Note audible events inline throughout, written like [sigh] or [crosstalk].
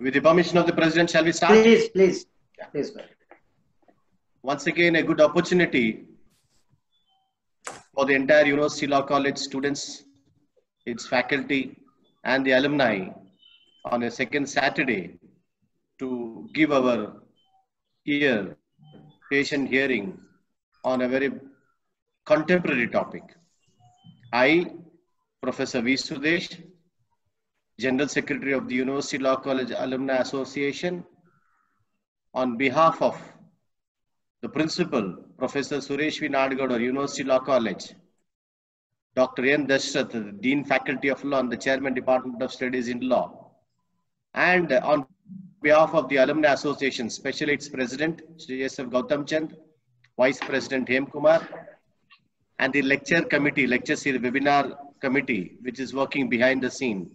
With the permission of the President, shall we start? Please, please, please. go. Once again, a good opportunity for the entire University Law College students, its faculty, and the alumni on a second Saturday to give our ear, patient hearing on a very contemporary topic. I, Professor V. Sudesh, General Secretary of the University Law College Alumni Association, on behalf of the Principal, Professor Suresh V. Nadgowda, University Law College, Dr. N. Dashrath, Dean Faculty of Law and the Chairman, Department of Studies in Law, and on behalf of the Alumni Association, especially its President, Sri S. F. Gautam Chand, Vice President Hem Kumar, and the lecture committee, lecture series, webinar committee, which is working behind the scene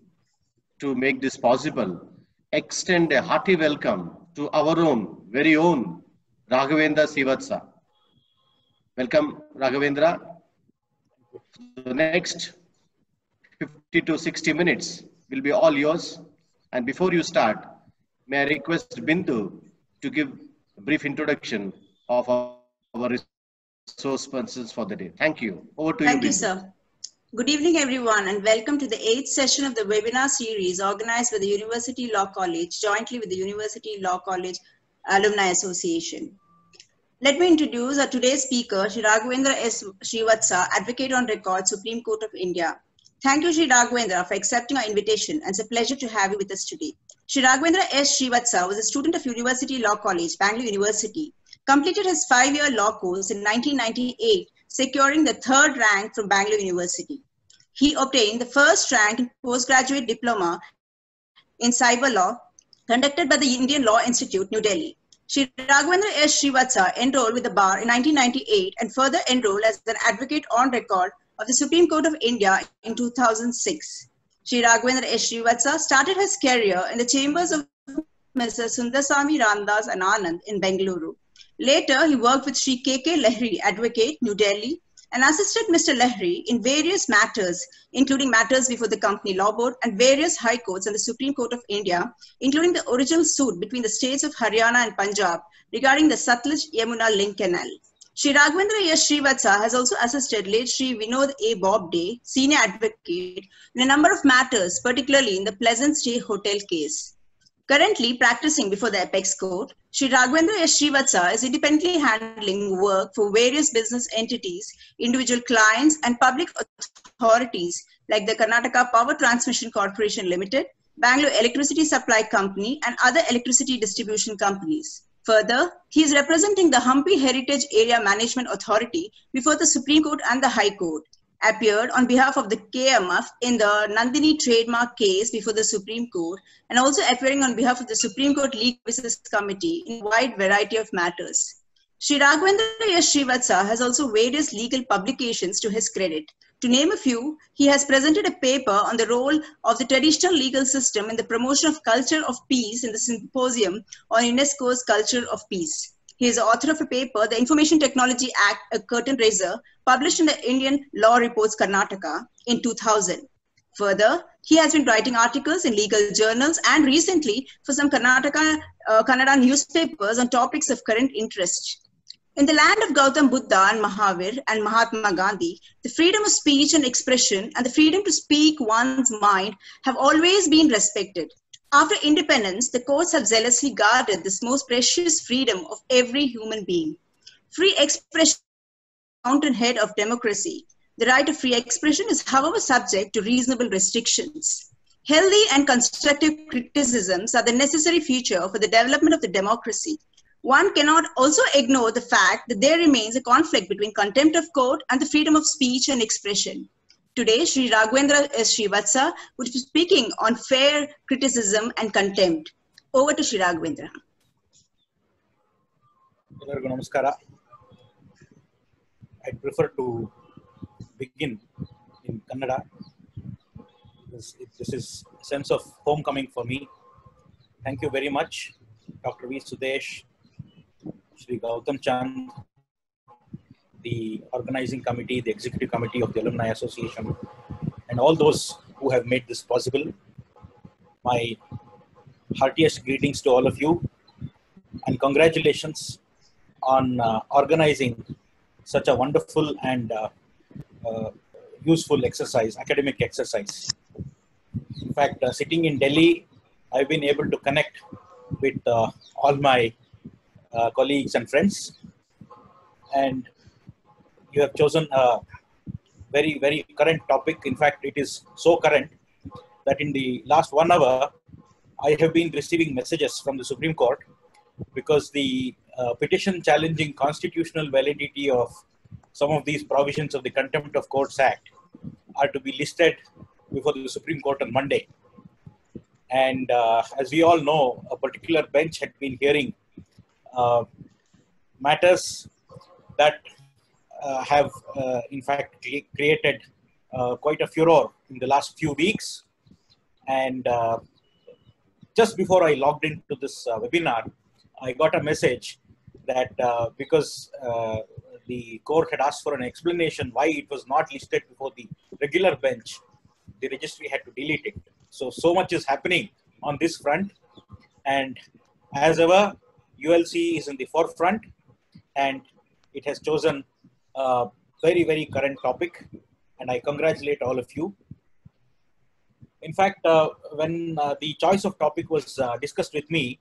to make this possible, extend a hearty welcome to our own, very own, Raghavendra Srivatsa. Welcome, Raghavendra. The next 50 to 60 minutes will be all yours. And before you start, may I request Bindu to give a brief introduction of our, our resource persons for the day. Thank you. Over to Thank you, you, sir. Good evening, everyone, and welcome to the eighth session of the webinar series organized by the University Law College jointly with the University Law College Alumni Association. Let me introduce our today's speaker, Shri Raghavendra S. Srivatsa, Advocate on Record, Supreme Court of India. Thank you, Shri Raghavendra, for accepting our invitation, and it's a pleasure to have you with us today. Shri Raghavendra S. Srivatsa was a student of University Law College, Bangalore University, completed his five-year law course in 1998, securing the third rank from Bangalore University. He obtained the first rank in postgraduate diploma in cyber law conducted by the Indian Law Institute, New Delhi. Shri Raghavendra S. Srivatsa enrolled with the bar in 1998 and further enrolled as an advocate on record of the Supreme Court of India in 2006. Shri Raghavendra S. Srivatsa started his career in the chambers of Mr. Sundarsamy Ramdas and Anand in Bengaluru. Later, he worked with Sri K.K. Lahiri, advocate, New Delhi, and assisted Mr. Lahiri in various matters, including matters before the Company Law Board and various high courts and the Supreme Court of India, including the original suit between the states of Haryana and Punjab regarding the Satluj Yamuna Link Canal. Sri Raghavendra S. Srivatsa has also assisted late Sri Vinod A. Bobde, senior advocate, in a number of matters, particularly in the Pleasant Stay Hotel case. Currently practicing before the Apex Court, Sri Raghavendra S. Is independently handling work for various business entities, individual clients, and public authorities like the Karnataka Power Transmission Corporation Limited, Bangalore Electricity Supply Company, and other electricity distribution companies. Further, he is representing the Hampi Heritage Area Management Authority before the Supreme Court and the High Court appeared on behalf of the KMF in the Nandini trademark case before the Supreme Court and also appearing on behalf of the Supreme Court Legal Services Committee in a wide variety of matters. Sri Raghavendra. Srivatsa has also various legal publications to his credit. To name a few, he has presented a paper on the role of the traditional legal system in the promotion of culture of peace in the symposium on UNESCO's Culture of Peace. He is the author of a paper, The Information Technology Act, a curtain raiser, published in the Indian Law Reports Karnataka in 2000. Further, he has been writing articles in legal journals and recently for some Karnataka uh, Kannada newspapers on topics of current interest. In the land of Gautam Buddha and Mahavir and Mahatma Gandhi, the freedom of speech and expression and the freedom to speak one's mind have always been respected. After independence, the courts have zealously guarded this most precious freedom of every human being. Free expression fountainhead of democracy. The right of free expression is, however, subject to reasonable restrictions. Healthy and constructive criticisms are the necessary feature for the development of the democracy. One cannot also ignore the fact that there remains a conflict between contempt of court and the freedom of speech and expression today sri raghavendra s. Srivatsa will be speaking on fair criticism and contempt. Over to sri raghavendra i prefer to begin in kannada. This, is a sense of homecoming for me. Thank you very much dr v. Sudesh sri gautam chand the organizing committee, the executive committee of the Alumni Association, and all those who have made this possible. My heartiest greetings to all of you and congratulations on uh, organizing such a wonderful and uh, uh, useful exercise, academic exercise. In fact, uh, sitting in Delhi, I've been able to connect with uh, all my uh, colleagues and friends. And you have chosen a very, very current topic. In fact, it is so current that in the last one hour, I have been receiving messages from the Supreme Court because the uh, petition challenging constitutional validity of some of these provisions of the Contempt of Courts Act are to be listed before the Supreme Court on Monday. And uh, as we all know, a particular bench had been hearing uh, matters that have, uh, in fact, created uh, quite a furor in the last few weeks. And uh, just before I logged into this webinar, I got a message that because the court had asked for an explanation why it was not listed before the regular bench, the registry had to delete it. So, so much is happening on this front. And as ever, ULC is in the forefront and it has chosen a very, very current topic. And I congratulate all of you. In fact, uh, when uh, the choice of topic was uh, discussed with me,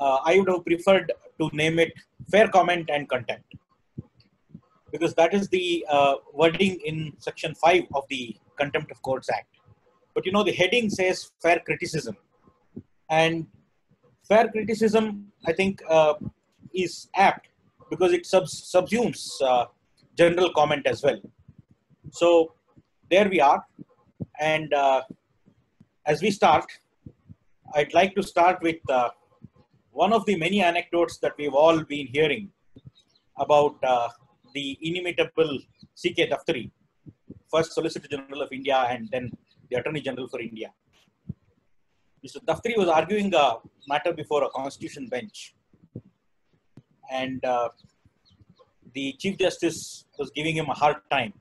uh, I would have preferred to name it fair comment and contempt because that is the uh, wording in section 5 of the contempt of courts act but you know the heading says fair criticism and fair criticism i think uh, is apt because it subs- subsumes uh, general comment as well so there we are and uh, as we start i'd like to start with uh, one of the many anecdotes that we've all been hearing about uh, the inimitable C.K. Daphtary, first Solicitor General of India and then the Attorney General for India. Mr. Daphtary was arguing a matter before a constitution bench. And uh, the Chief Justice was giving him a hard time.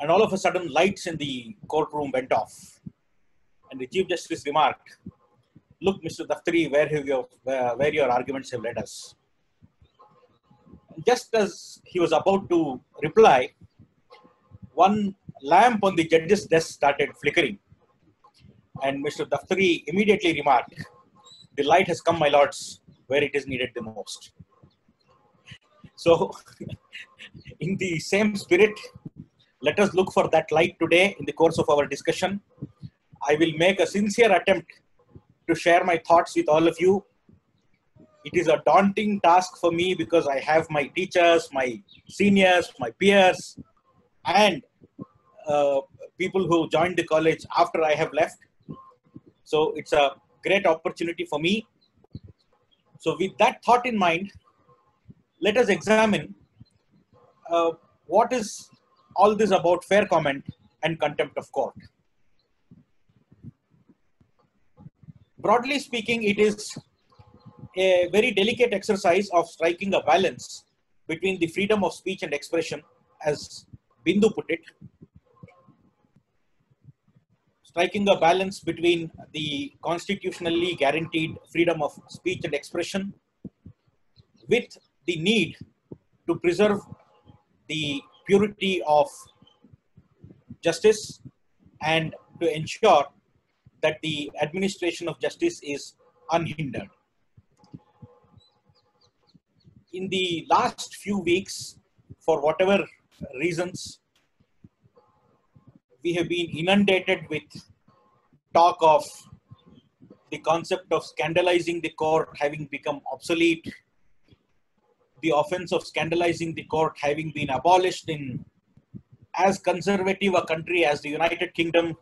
And all of a sudden, lights in the courtroom went off. And the Chief Justice remarked, Look, Mr. Daphtary, where, have where your arguments have led us just as he was about to reply, one lamp on the judge's desk started flickering. And Mr. Daphtary immediately remarked, The light has come, my lords, where it is needed the most. So, [laughs] in the same spirit, let us look for that light today in the course of our discussion. I will make a sincere attempt to share my thoughts with all of you it is a daunting task for me because I have my teachers, my seniors, my peers, and uh, people who joined the college after I have left. So it's a great opportunity for me. So with that thought in mind, let us examine uh, what is all this about fair comment and contempt of court. Broadly speaking, it is a very delicate exercise of striking a balance between the freedom of speech and expression, as Bindu put it, striking a balance between the constitutionally guaranteed freedom of speech and expression with the need to preserve the purity of justice and to ensure that the administration of justice is unhindered. In the last few weeks, for whatever reasons, we have been inundated with talk of the concept of scandalizing the court having become obsolete, the offense of scandalizing the court having been abolished in as conservative a country as the United Kingdom.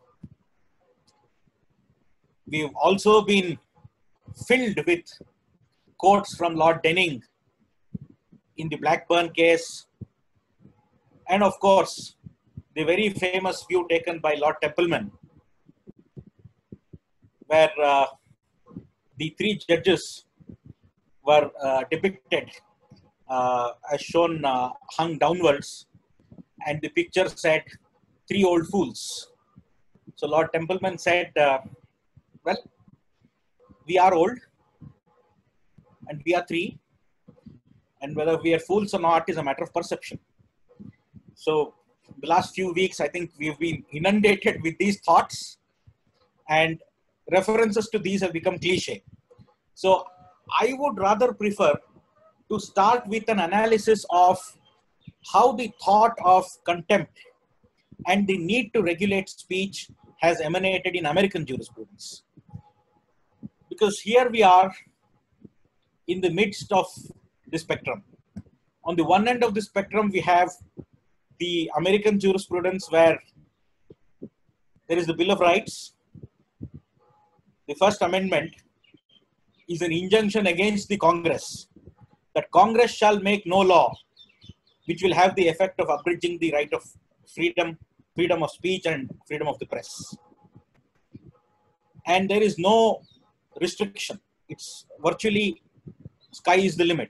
We've also been filled with quotes from Lord Denning in the Blackburn case, and of course, the very famous view taken by Lord Templeman, where uh, the three judges were uh, depicted as shown uh, hung downwards, and the picture said, Three old fools. So Lord Templeman said, uh, Well, we are old and we are three, and whether we are fools or not is a matter of perception. So, the last few weeks, I think we've been inundated with these thoughts, and references to these have become cliche. So, I would rather prefer to start with an analysis of how the thought of contempt and the need to regulate speech has emanated in American jurisprudence. Because here we are in the midst of the spectrum. On the one end of the spectrum, we have the American jurisprudence where there is the Bill of Rights. The First Amendment is an injunction against the Congress that Congress shall make no law which will have the effect of abridging the right of freedom, freedom of speech and freedom of the press. And there is no restriction. It's virtually sky is the limit.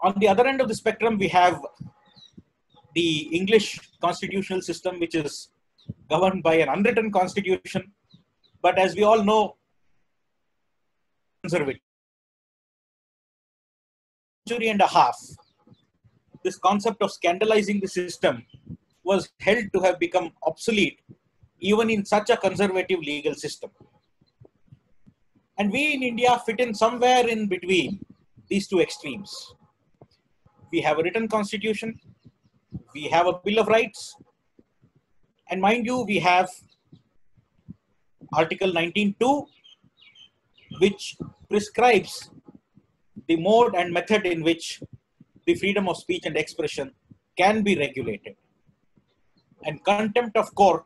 On the other end of the spectrum, we have the English constitutional system, which is governed by an unwritten constitution. But as we all know, conservative century and a half, this concept of scandalizing the system was held to have become obsolete even in such a conservative legal system. And we in India fit in somewhere in between these two extremes. We have a written constitution, we have a Bill of Rights, and mind you, we have Article 19.2, which prescribes the mode and method in which the freedom of speech and expression can be regulated. And contempt of court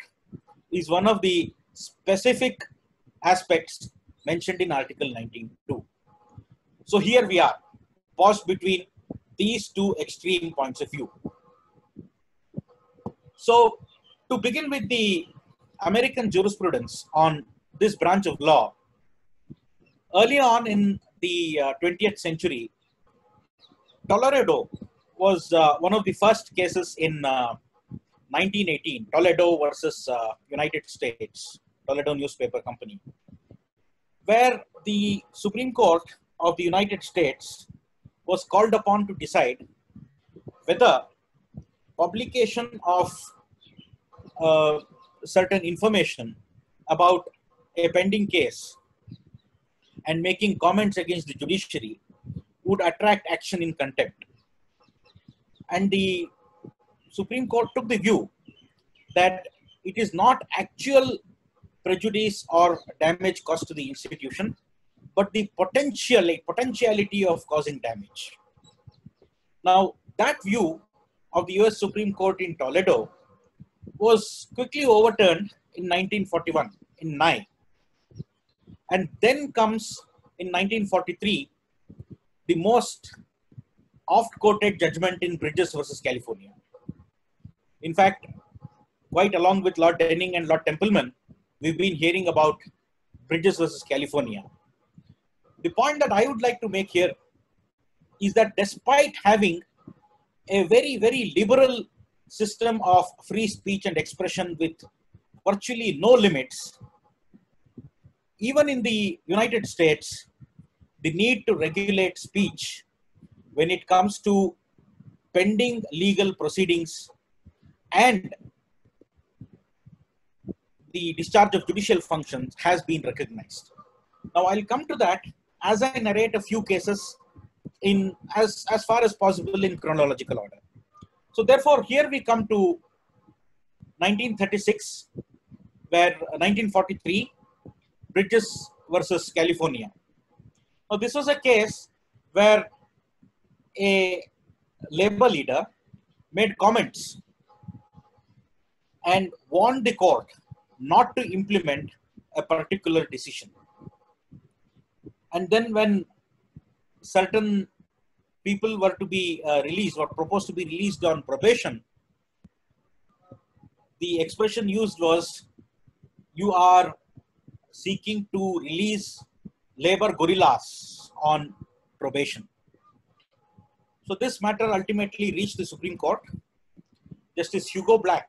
is one of the specific aspects mentioned in Article 19.2. So here we are, paused between these two extreme points of view. So to begin with the American jurisprudence on this branch of law, early on in the uh, 20th century, Toledo was uh, one of the first cases in uh, 1918, Toledo versus uh, United States, Toledo Newspaper Company, where the Supreme Court of the United States was called upon to decide whether publication of uh, certain information about a pending case and making comments against the judiciary would attract action in contempt. And the Supreme Court took the view that it is not actual prejudice or damage caused to the institution, but the potential potentiality of causing damage. Now, that view of the US Supreme Court in Toledo was quickly overturned in 1941 in Nye. And then comes in 1943 the most oft quoted judgment in Bridges versus California. In fact, quite along with Lord Denning and Lord Templeman, we've been hearing about Bridges versus California. The point that I would like to make here is that despite having a very, very liberal system of free speech and expression with virtually no limits, even in the United States, the need to regulate speech when it comes to pending legal proceedings and the discharge of judicial functions has been recognized. Now I'll come to that as I narrate a few cases in as, as far as possible in chronological order. So therefore here we come to 1936 where uh, 1943 Bridges versus California. Now, this was a case where a labor leader made comments and warned the court not to implement a particular decision. And then, when certain people were to be uh, released or proposed to be released on probation, the expression used was you are seeking to release labor guerrillas on probation. So this matter ultimately reached the Supreme Court. Justice Hugo Black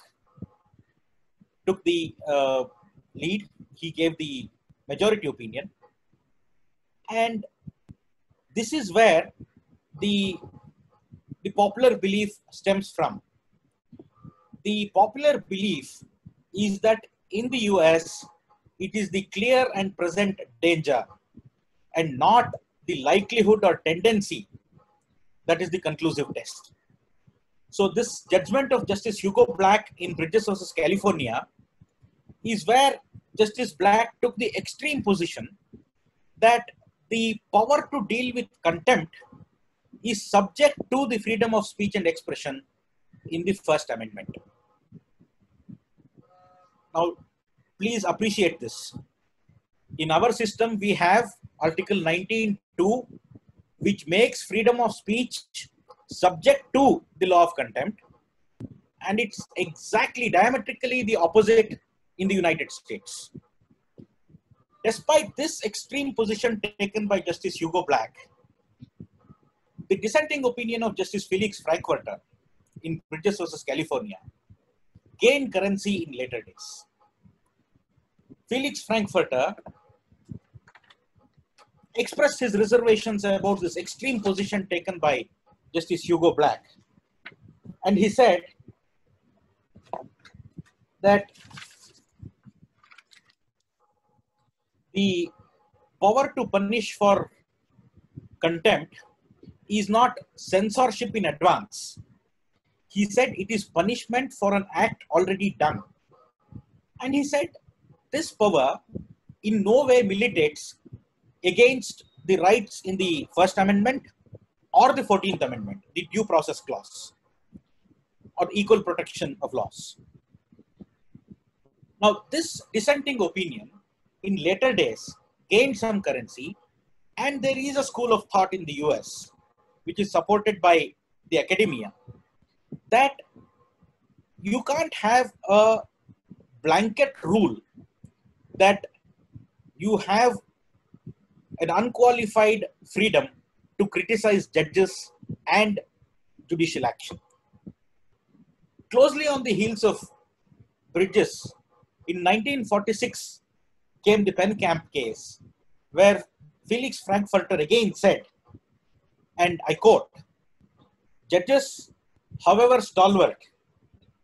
took the uh, lead. He gave the majority opinion. And this is where the, the popular belief stems from. The popular belief is that in the US, it is the clear and present danger and not the likelihood or tendency that is the conclusive test. So this judgment of Justice Hugo Black in Bridges versus California is where Justice Black took the extreme position that the power to deal with contempt is subject to the freedom of speech and expression in the First Amendment. Now, please appreciate this. In our system, we have Article 19.2, which makes freedom of speech subject to the law of contempt. And it's exactly diametrically the opposite in the United States. Despite this extreme position taken by Justice Hugo Black, the dissenting opinion of Justice Felix Frankfurter in Bridges versus California gained currency in later days. Felix Frankfurter expressed his reservations about this extreme position taken by Justice Hugo Black. And he said that the power to punish for contempt is not censorship in advance. He said it is punishment for an act already done. And he said this power in no way militates against the rights in the First Amendment or the 14th Amendment, the due process clause or equal protection of laws. Now, this dissenting opinion in later days gained some currency, and there is a school of thought in the US, which is supported by the academia, that you can't have a blanket rule that you have an unqualified freedom to criticize judges and judicial action. Closely on the heels of Bridges, in 1946 came the Pennekamp case, where Felix Frankfurter again said, and I quote, judges, however stalwart,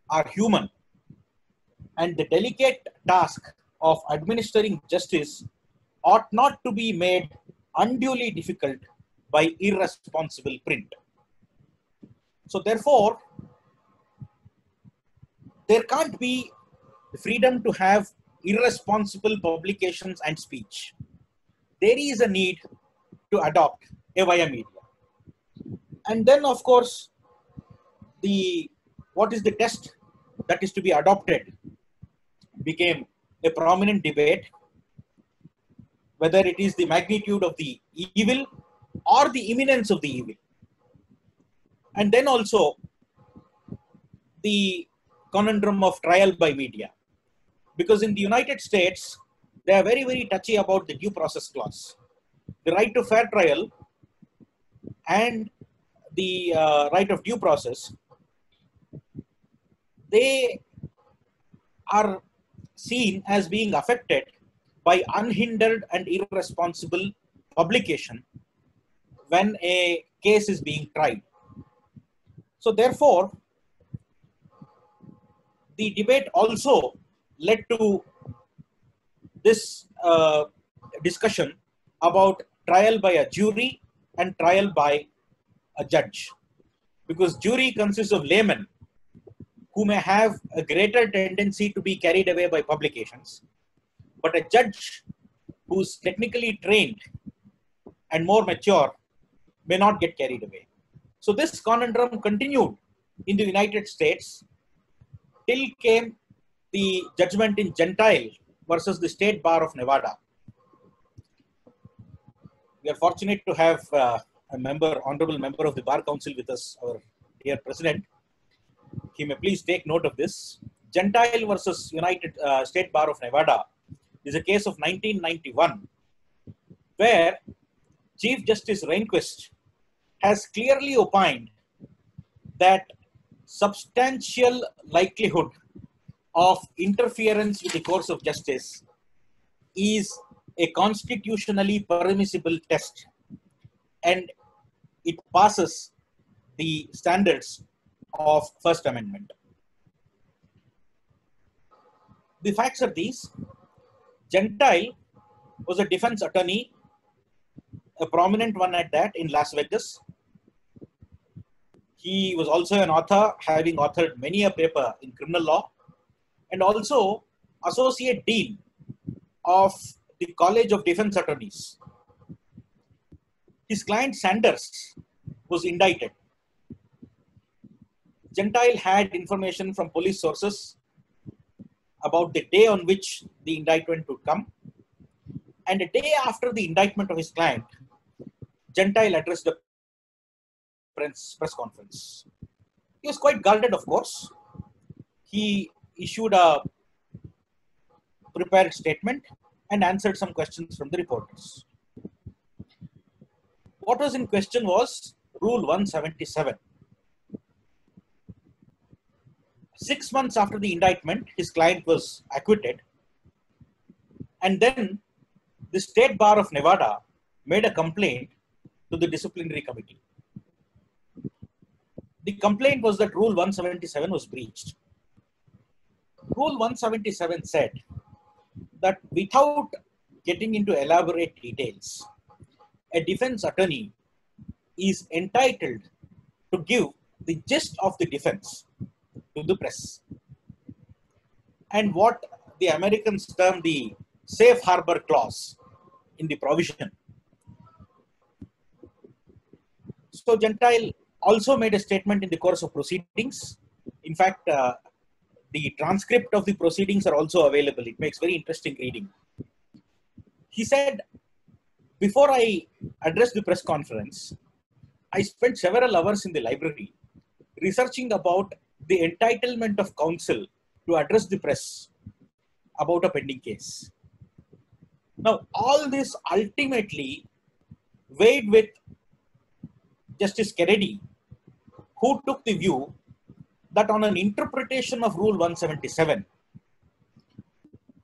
are human, and the delicate task of administering justice ought not to be made unduly difficult by irresponsible print. So therefore, there can't be freedom to have irresponsible publications and speech. There is a need to adopt a via media. And then of course, the what is the test that is to be adopted became a prominent debate whether it is the magnitude of the evil or the imminence of the evil. And then also the conundrum of trial by media. Because in the United States, they are very, very touchy about the due process clause. The right to fair trial and the uh, right of due process, they are seen as being affected by unhindered and irresponsible publication when a case is being tried. So therefore, the debate also led to this uh, discussion about trial by a jury and trial by a judge. Because jury consists of laymen who may have a greater tendency to be carried away by publications. But a judge who's technically trained and more mature may not get carried away. So this conundrum continued in the United States till came the judgment in Gentile versus the State Bar of Nevada. We are fortunate to have uh, a member, honorable member of the Bar Council with us, our dear president. He may please take note of this. Gentile versus United uh, State Bar of Nevada is a case of 1991 where Chief Justice Rehnquist has clearly opined that substantial likelihood of interference with the course of justice is a constitutionally permissible test and it passes the standards of First Amendment. The facts are these. Gentile was a defense attorney, a prominent one at that in Las Vegas. He was also an author, having authored many a paper in criminal law, and also associate dean of the College of Defense Attorneys. His client Sanders was indicted. Gentile had information from police sources about the day on which the indictment would come. And a day after the indictment of his client, Gentile addressed the press, press conference. He was quite guarded, of course. He issued a prepared statement and answered some questions from the reporters. What was in question was Rule 177. Six months after the indictment, his client was acquitted. And then the State Bar of Nevada made a complaint to the disciplinary committee. The complaint was that Rule 177 was breached. Rule 177 said that without getting into elaborate details, a defense attorney is entitled to give the gist of the defense to the press. And what the Americans term the safe harbor clause in the provision. So Gentile also made a statement in the course of proceedings. In fact, uh, the transcript of the proceedings are also available. It makes very interesting reading. He said, before I addressed the press conference, I spent several hours in the library researching about the entitlement of counsel to address the press about a pending case. Now, all this ultimately weighed with Justice Kennedy, who took the view that on an interpretation of Rule 177,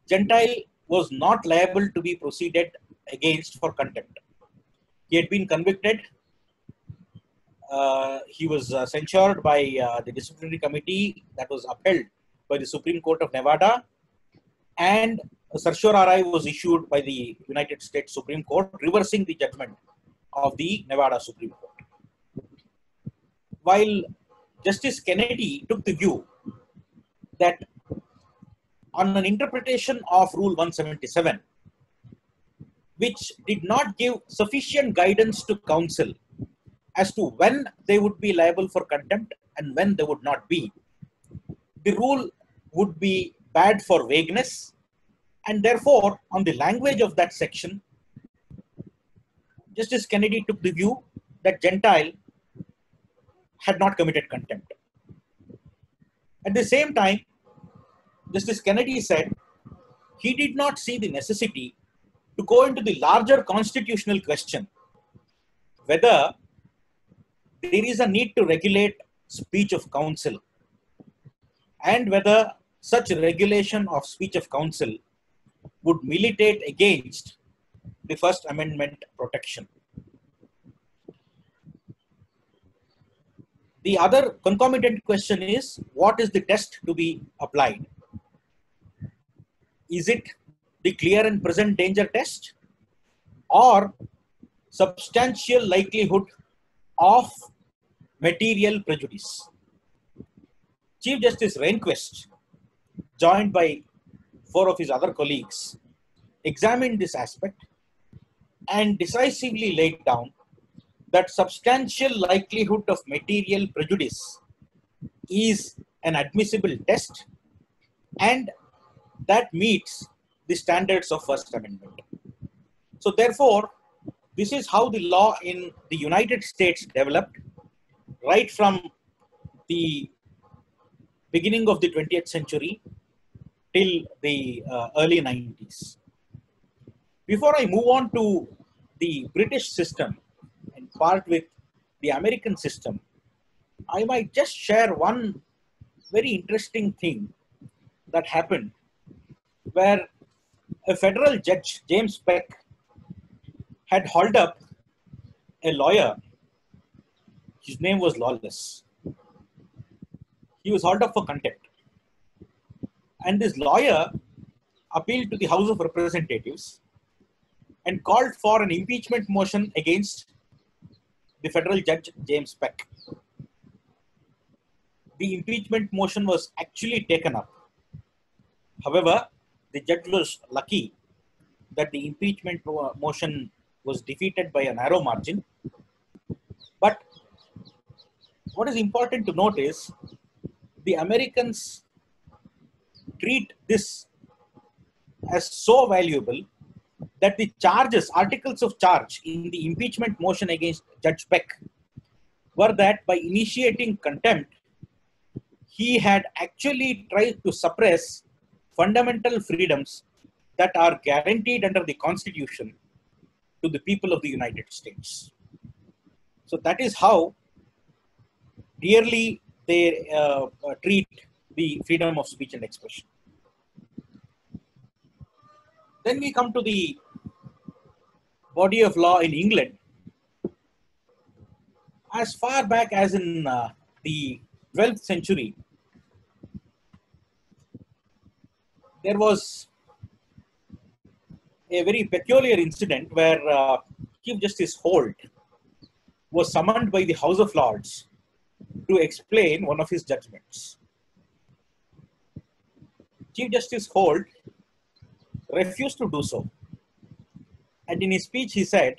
Gentile was not liable to be proceeded against for contempt. He had been convicted. Uh, he was uh, censured by uh, the disciplinary committee that was upheld by the Supreme Court of Nevada, and a certiorari was issued by the United States Supreme Court, reversing the judgment of the Nevada Supreme Court. While Justice Kennedy took the view that on an interpretation of Rule 177, which did not give sufficient guidance to counsel as to when they would be liable for contempt and when they would not be. The rule would be bad for vagueness, and therefore, on the language of that section, Justice Kennedy took the view that Gentile had not committed contempt. At the same time, Justice Kennedy said he did not see the necessity to go into the larger constitutional question whether there is a need to regulate speech of counsel and whether such regulation of speech of counsel would militate against the First Amendment protection. The other concomitant question is what is the test to be applied? Is it the clear and present danger test or substantial likelihood of material prejudice? Chief Justice Rehnquist, joined by four of his other colleagues, examined this aspect and decisively laid down that substantial likelihood of material prejudice is an admissible test and that meets the standards of First Amendment. So therefore, this is how the law in the United States developed right from the beginning of the 20th century till the uh, early 90s. Before I move on to the British system, and part with the American system, I might just share one very interesting thing that happened where a federal judge, James Peck, had hauled up a lawyer. His name was Lawless. He was hauled up for contempt. And this lawyer appealed to the House of Representatives and called for an impeachment motion against the federal judge James Peck. The impeachment motion was actually taken up. However, the judge was lucky that the impeachment motion was defeated by a narrow margin. But what is important to note is the Americans treat this as so valuable that the charges, articles of charge in the impeachment motion against Judge Peck were that by initiating contempt, he had actually tried to suppress fundamental freedoms that are guaranteed under the Constitution to the people of the United States. So that is how dearly they uh, uh, treat the freedom of speech and expression. Then we come to the body of law in England. As far back as in uh, the 12th century, there was a very peculiar incident where uh, Chief Justice Holt was summoned by the House of Lords to explain one of his judgments. Chief Justice Holt refused to do so. And in his speech, he said,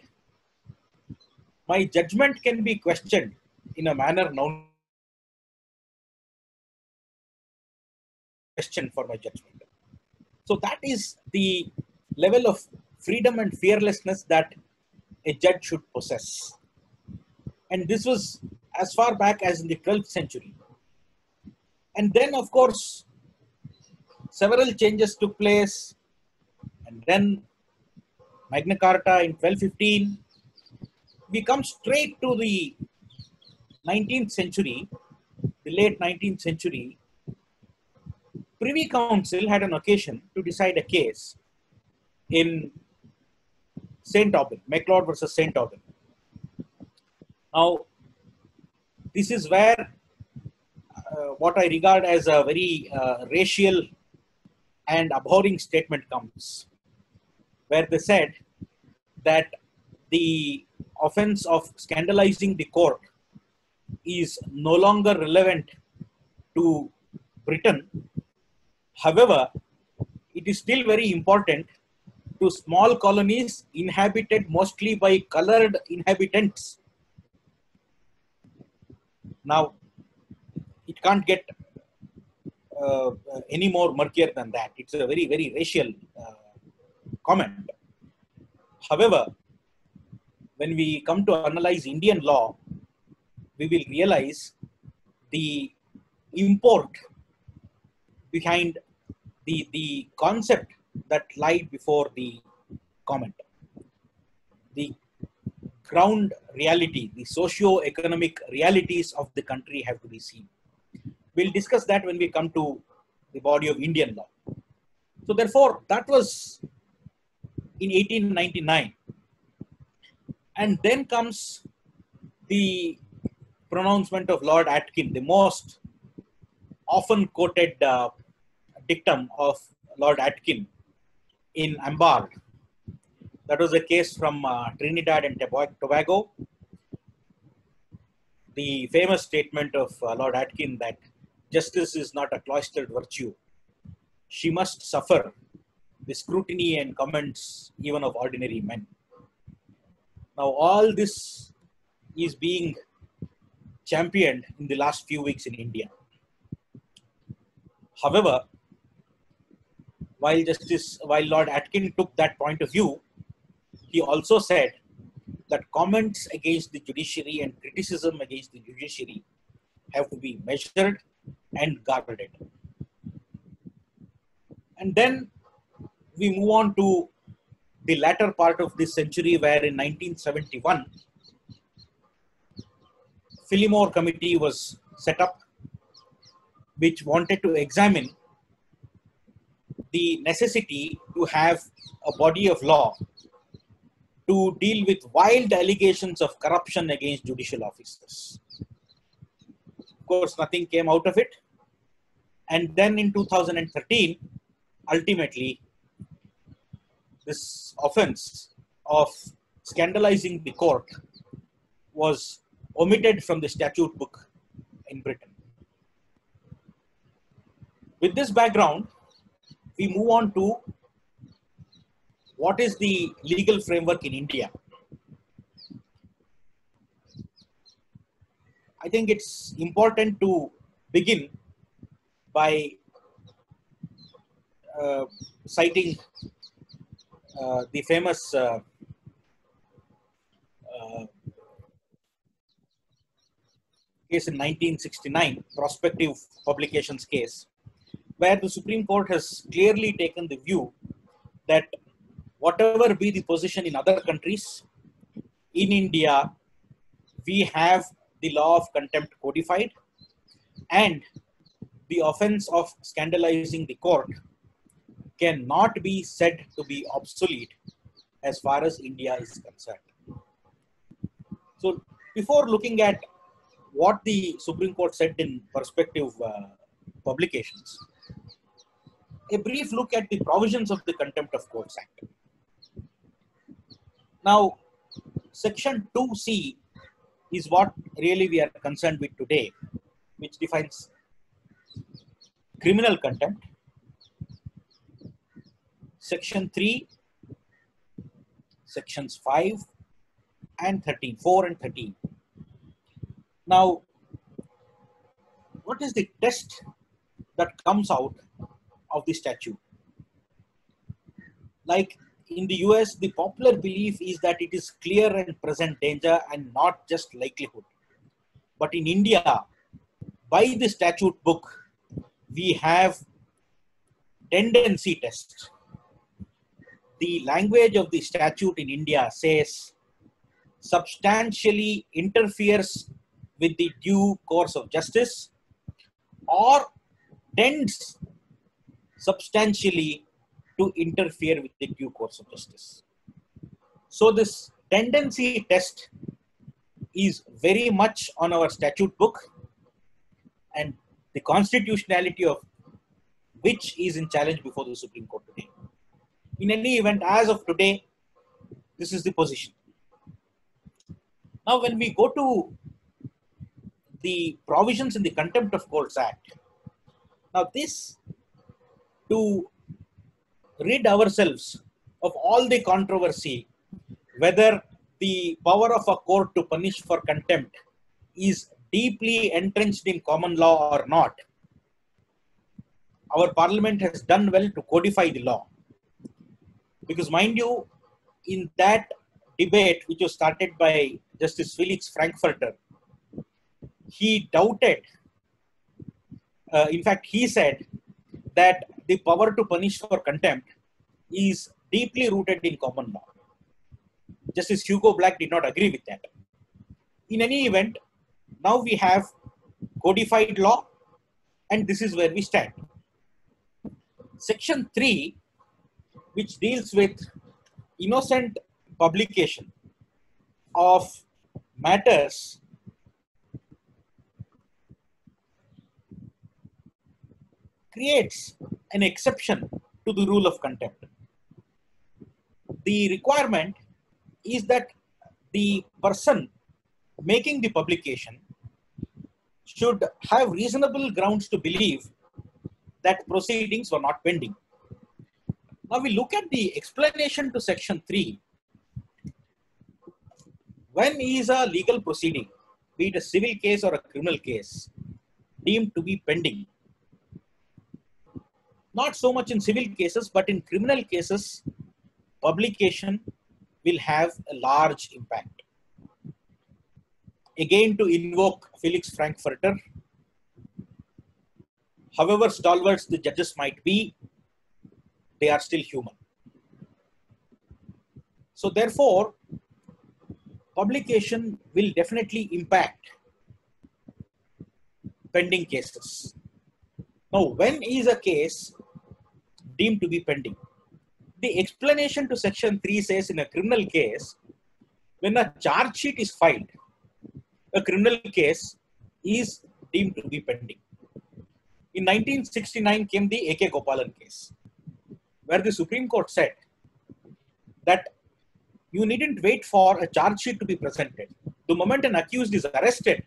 My judgment can be questioned in a manner known question for my judgment. So that is the level of freedom and fearlessness that a judge should possess. And this was as far back as in the 12th century. And then, of course, several changes took place. And then Magna Carta in 1215. We come straight to the 19th century, the late 19th century. Privy Council had an occasion to decide a case in St. Aubyn, McLeod versus St. Aubyn. Now, this is where uh, what I regard as a very uh, racial and abhorring statement comes, where they said that the offense of scandalizing the court is no longer relevant to Britain. However, it is still very important to small colonies inhabited mostly by colored inhabitants. Now, it can't get uh, any more murkier than that. It's a very, very racial uh, comment. However, when we come to analyze Indian law, we will realize the import behind the, the concept that lie before the comment. The ground reality, the socio-economic realities of the country have to be seen. We'll discuss that when we come to the body of Indian law. So therefore, that was in 1899. And then comes the pronouncement of Lord Atkin, the most often quoted uh, dictum of Lord Atkin in Ambard. That was a case from uh, Trinidad and Tobago. The famous statement of uh, Lord Atkin that justice is not a cloistered virtue. She must suffer the scrutiny and comments even of ordinary men. Now, all this is being championed in the last few weeks in India. However, while Justice, while Lord Atkin took that point of view, he also said that comments against the judiciary and criticism against the judiciary have to be measured and guarded. And then we move on to the latter part of this century, where in 1971, Phillimore Committee was set up, which wanted to examine the necessity to have a body of law to deal with wild allegations of corruption against judicial officers. Of course, nothing came out of it. And then in 2013, ultimately, this offense of scandalizing the court was omitted from the statute book in Britain. With this background, we move on to what is the legal framework in India. I think it's important to begin by uh, citing uh, the famous uh, uh, case in 1969, perspective publications case, where the Supreme Court has clearly taken the view that whatever be the position in other countries, in India, we have the law of contempt codified and the offense of scandalizing the court cannot be said to be obsolete as far as India is concerned. So before looking at what the Supreme Court said in perspective uh, publications, a brief look at the provisions of the Contempt of Courts Act. Now, Section 2C is what really we are concerned with today, which defines criminal contempt. Section 3, Sections 5 and 13, 4 and 13. Now, what is the test that comes out of the statute? Like in the US, the popular belief is that it is clear and present danger and not just likelihood. But in India, by the statute book, we have tendency test. The language of the statute in India says substantially interferes with the due course of justice or tends substantially to interfere with the due course of justice. So this tendency test is very much on our statute book and the constitutionality of which is in challenge before the Supreme Court today. In any event, as of today, this is the position. Now, when we go to the provisions in the Contempt of Courts Act, now this to rid ourselves of all the controversy, whether the power of a court to punish for contempt is deeply entrenched in common law or not. Our parliament has done well to codify the law. Because, mind you, in that debate, which was started by Justice Felix Frankfurter, he doubted, uh, in fact, he said that the power to punish for contempt is deeply rooted in common law. Justice Hugo Black did not agree with that. In any event, now we have codified law, and this is where we stand. Section 3, which deals with innocent publication of matters creates an exception to the rule of contempt. The requirement is that the person making the publication should have reasonable grounds to believe that proceedings were not pending. Now we look at the explanation to section 3. When is a legal proceeding, be it a civil case or a criminal case, deemed to be pending? Not so much in civil cases, but in criminal cases, publication will have a large impact. Again, to invoke Felix Frankfurter, however stalwart the judges might be, they are still human. So therefore, publication will definitely impact pending cases. Now, when is a case deemed to be pending. The explanation to section 3 says in a criminal case, when a charge sheet is filed, a criminal case is deemed to be pending. In 1969 came the A.K. Gopalan case, where the Supreme Court said that you needn't wait for a charge sheet to be presented. The moment an accused is arrested,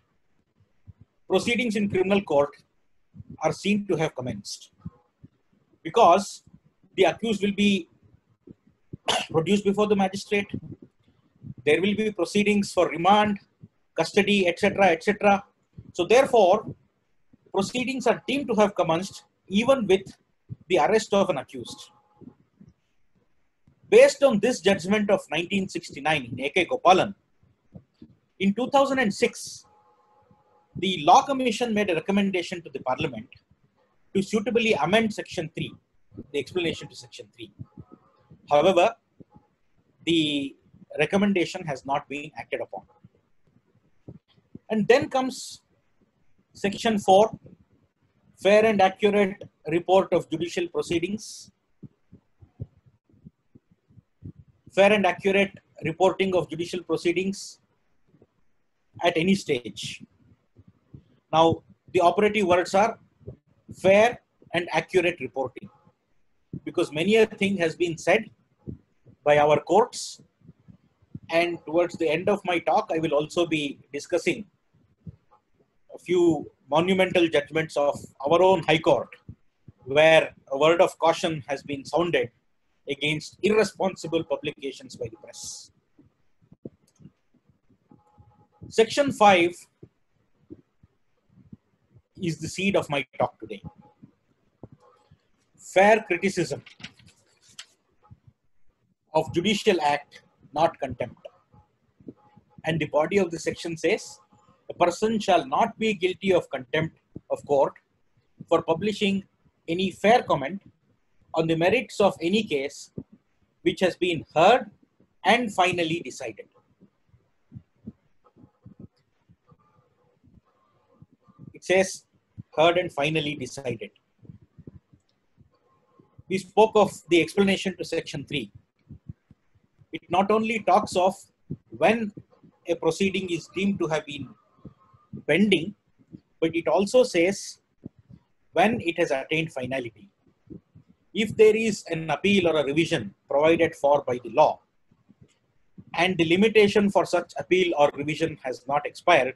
proceedings in criminal court are seen to have commenced. Because the accused will be [coughs] produced before the magistrate, there will be proceedings for remand, custody, etc., etc. So therefore, proceedings are deemed to have commenced even with the arrest of an accused. Based on this judgment of 1969 in A.K. Gopalan, in 2006, the Law Commission made a recommendation to the Parliament to suitably amend Section 3, the explanation to Section 3. However, the recommendation has not been acted upon. And then comes Section 4, fair and accurate report of judicial proceedings, fair and accurate reporting of judicial proceedings at any stage. Now, the operative words are fair and accurate reporting. Because many a thing has been said by our courts and towards the end of my talk i will also be discussing a few monumental judgments of our own high court where a word of caution has been sounded against irresponsible publications by the press. Section 5 is the seed of my talk today. Fair criticism of judicial act not contempt. And the body of the section says a person shall not be guilty of contempt of court for publishing any fair comment on the merits of any case which has been heard and finally decided. It says heard and finally decided we spoke of the explanation to section 3 it not only talks of when a proceeding is deemed to have been pending, but it also says when it has attained finality. If there is an appeal or a revision provided for by the law, and the limitation for such appeal or revision has not expired,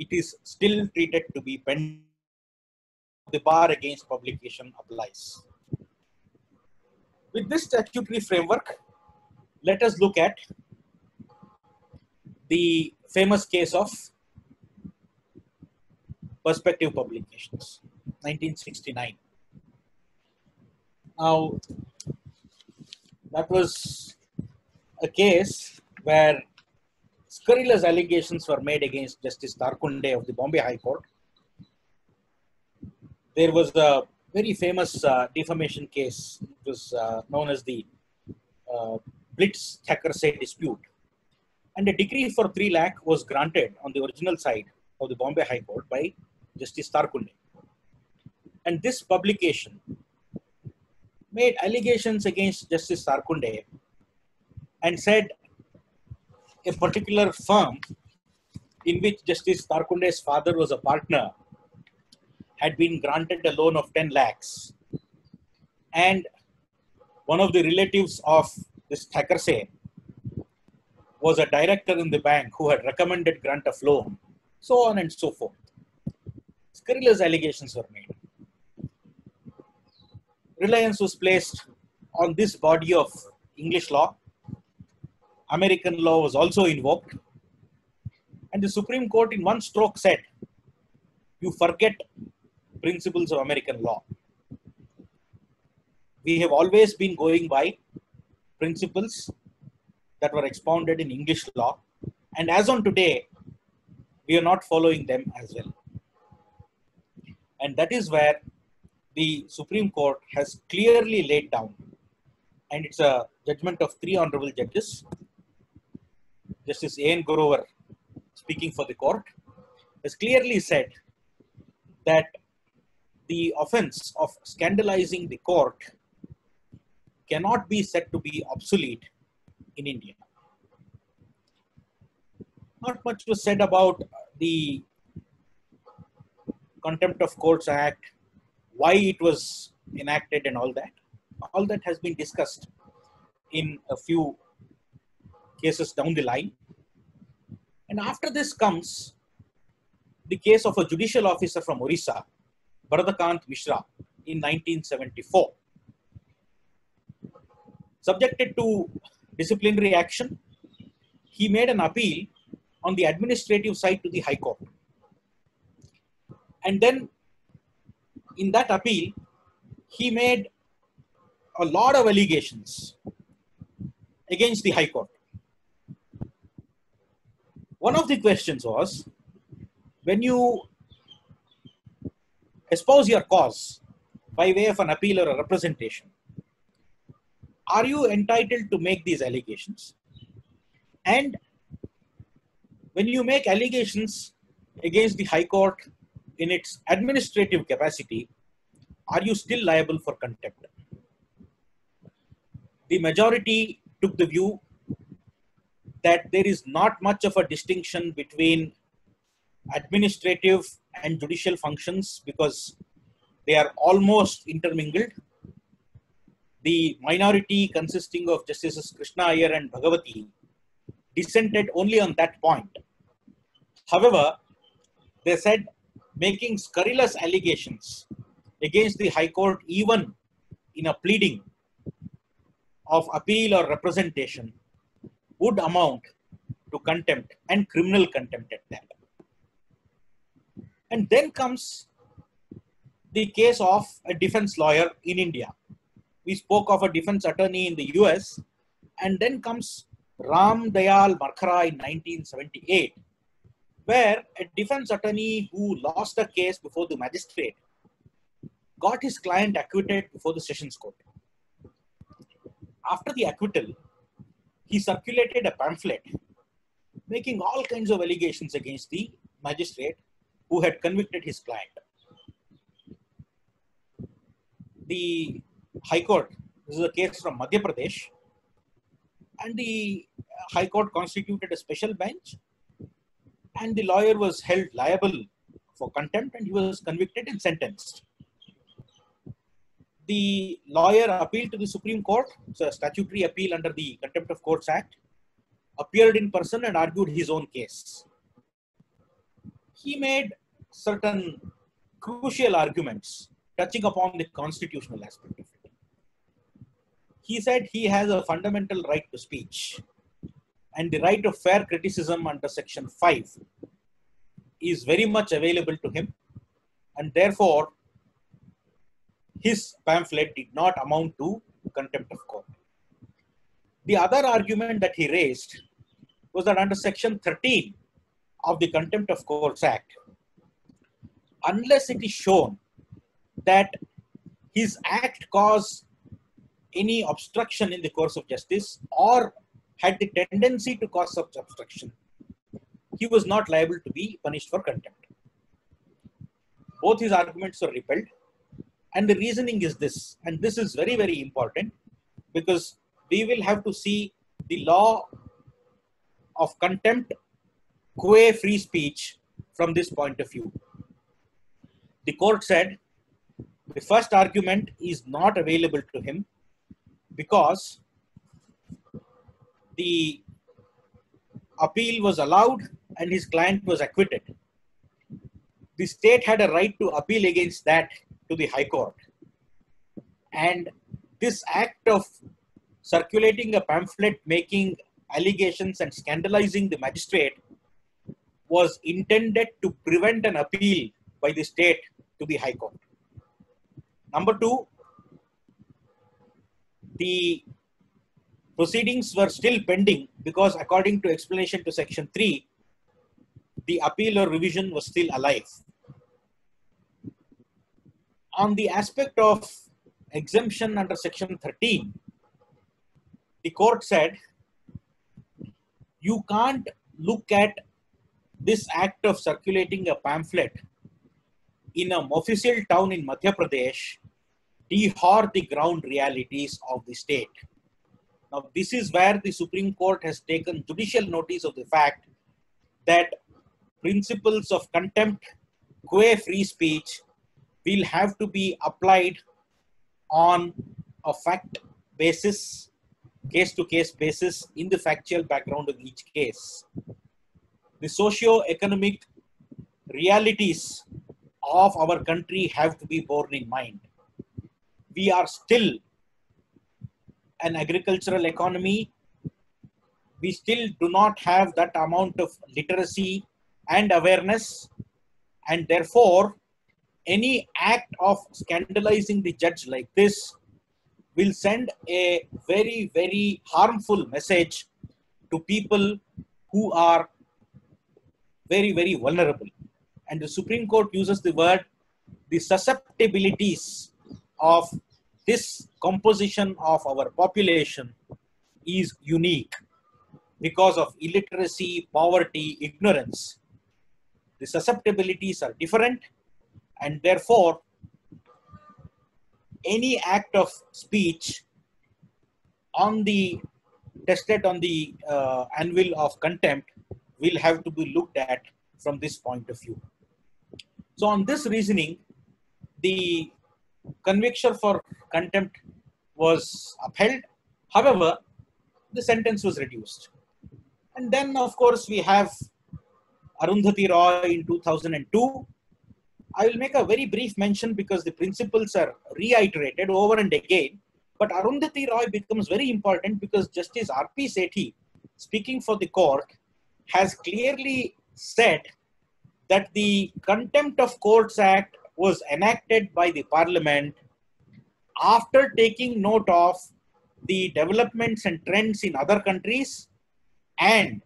it is still treated to be pending. The bar against publication applies. With this statutory framework, let us look at the famous case of perspective publications 1969 now that was a case where scurrilous allegations were made against justice tarkunde of the bombay high court there was a very famous uh, defamation case it was uh, known as the uh, Blitz Thackeray dispute. And a decree for 3 lakh was granted on the original side of the Bombay High Court by Justice Tarkunde. And this publication made allegations against Justice Tarkunde and said a particular firm in which Justice Tarkunde's father was a partner had been granted a loan of 10 lakhs. And one of the relatives of this Thackeray was a director in the bank who had recommended grant of loan, so on and so forth. Scurrilous allegations were made. Reliance was placed on this body of English law. American law was also invoked. And the Supreme Court, in one stroke, said, You forget principles of American law. We have always been going by principles that were expounded in English law. And as on today, we are not following them as well. And that is where the Supreme Court has clearly laid down, and it's a judgment of three honorable judges. Justice A.N. Grover, speaking for the court, has clearly said that the offense of scandalizing the court cannot be said to be obsolete in India. Not much was said about the Contempt of Courts Act, why it was enacted, and all that. All that has been discussed in a few cases down the line. And after this comes the case of a judicial officer from Orissa, Bharadakant Mishra, in 1974. Subjected to disciplinary action, he made an appeal on the administrative side to the High Court. And then in that appeal, he made a lot of allegations against the High Court. One of the questions was when you espouse your cause by way of an appeal or a representation, are you entitled to make these allegations? And when you make allegations against the High Court in its administrative capacity, are you still liable for contempt? The majority took the view that there is not much of a distinction between administrative and judicial functions because they are almost intermingled. The minority consisting of Justices Krishna Iyer and Bhagavati dissented only on that point. However, they said making scurrilous allegations against the High Court, even in a pleading of appeal or representation, would amount to contempt and criminal contempt at that. And then comes the case of a defense lawyer in India. We spoke of a defense attorney in the US, and then comes Ram Dayal Markarha in 1978, where a defense attorney who lost a case before the magistrate got his client acquitted before the sessions court. After the acquittal, he circulated a pamphlet making all kinds of allegations against the magistrate who had convicted his client. The High Court, this is a case from Madhya Pradesh, and the High Court constituted a special bench, and the lawyer was held liable for contempt and he was convicted and sentenced. The lawyer appealed to the Supreme Court, so a statutory appeal under the Contempt of Courts Act, appeared in person and argued his own case. He made certain crucial arguments touching upon the constitutional aspect of it. He said he has a fundamental right to speech and the right of fair criticism under Section 5 is very much available to him, and therefore his pamphlet did not amount to contempt of court. The other argument that he raised was that under Section 13 of the Contempt of Courts Act, unless it is shown that his act caused any obstruction in the course of justice or had the tendency to cause such obstruction, he was not liable to be punished for contempt. Both his arguments were repelled, and the reasoning is this, and this is very, very important because we will have to see the law of contempt qua free speech from this point of view. The court said the first argument is not available to him because the appeal was allowed and his client was acquitted. The state had a right to appeal against that to the High Court. And this act of circulating a pamphlet making allegations and scandalizing the magistrate was intended to prevent an appeal by the state to the High Court. Number two, the proceedings were still pending because according to explanation to section 3, the appeal or revision was still alive. On the aspect of exemption under section 13, the court said you can't look at this act of circulating a pamphlet in a mofussil town in Madhya Pradesh dehors the ground realities of the state. Now, this is where the Supreme Court has taken judicial notice of the fact that principles of contempt, qua free speech will have to be applied on a fact basis, case to case basis in the factual background of each case. The socio-economic realities of our country have to be borne in mind. We are still an agricultural economy. We still do not have that amount of literacy and awareness, and therefore, any act of scandalizing the judge like this will send a very, very harmful message to people who are very, very vulnerable. And the Supreme Court uses the word the susceptibilities of this composition of our population is unique because of illiteracy, poverty, ignorance. The susceptibilities are different, and therefore, any act of speech on the tested on the uh, anvil of contempt will have to be looked at from this point of view. So, on this reasoning, the conviction for contempt was upheld. However, the sentence was reduced. And then, of course, we have Arundhati Roy in 2002. I will make a very brief mention because the principles are reiterated over and again. But Arundhati Roy becomes very important because Justice R.P. Sethi, speaking for the court, has clearly said that the Contempt of Courts Act was enacted by the Parliament after taking note of the developments and trends in other countries and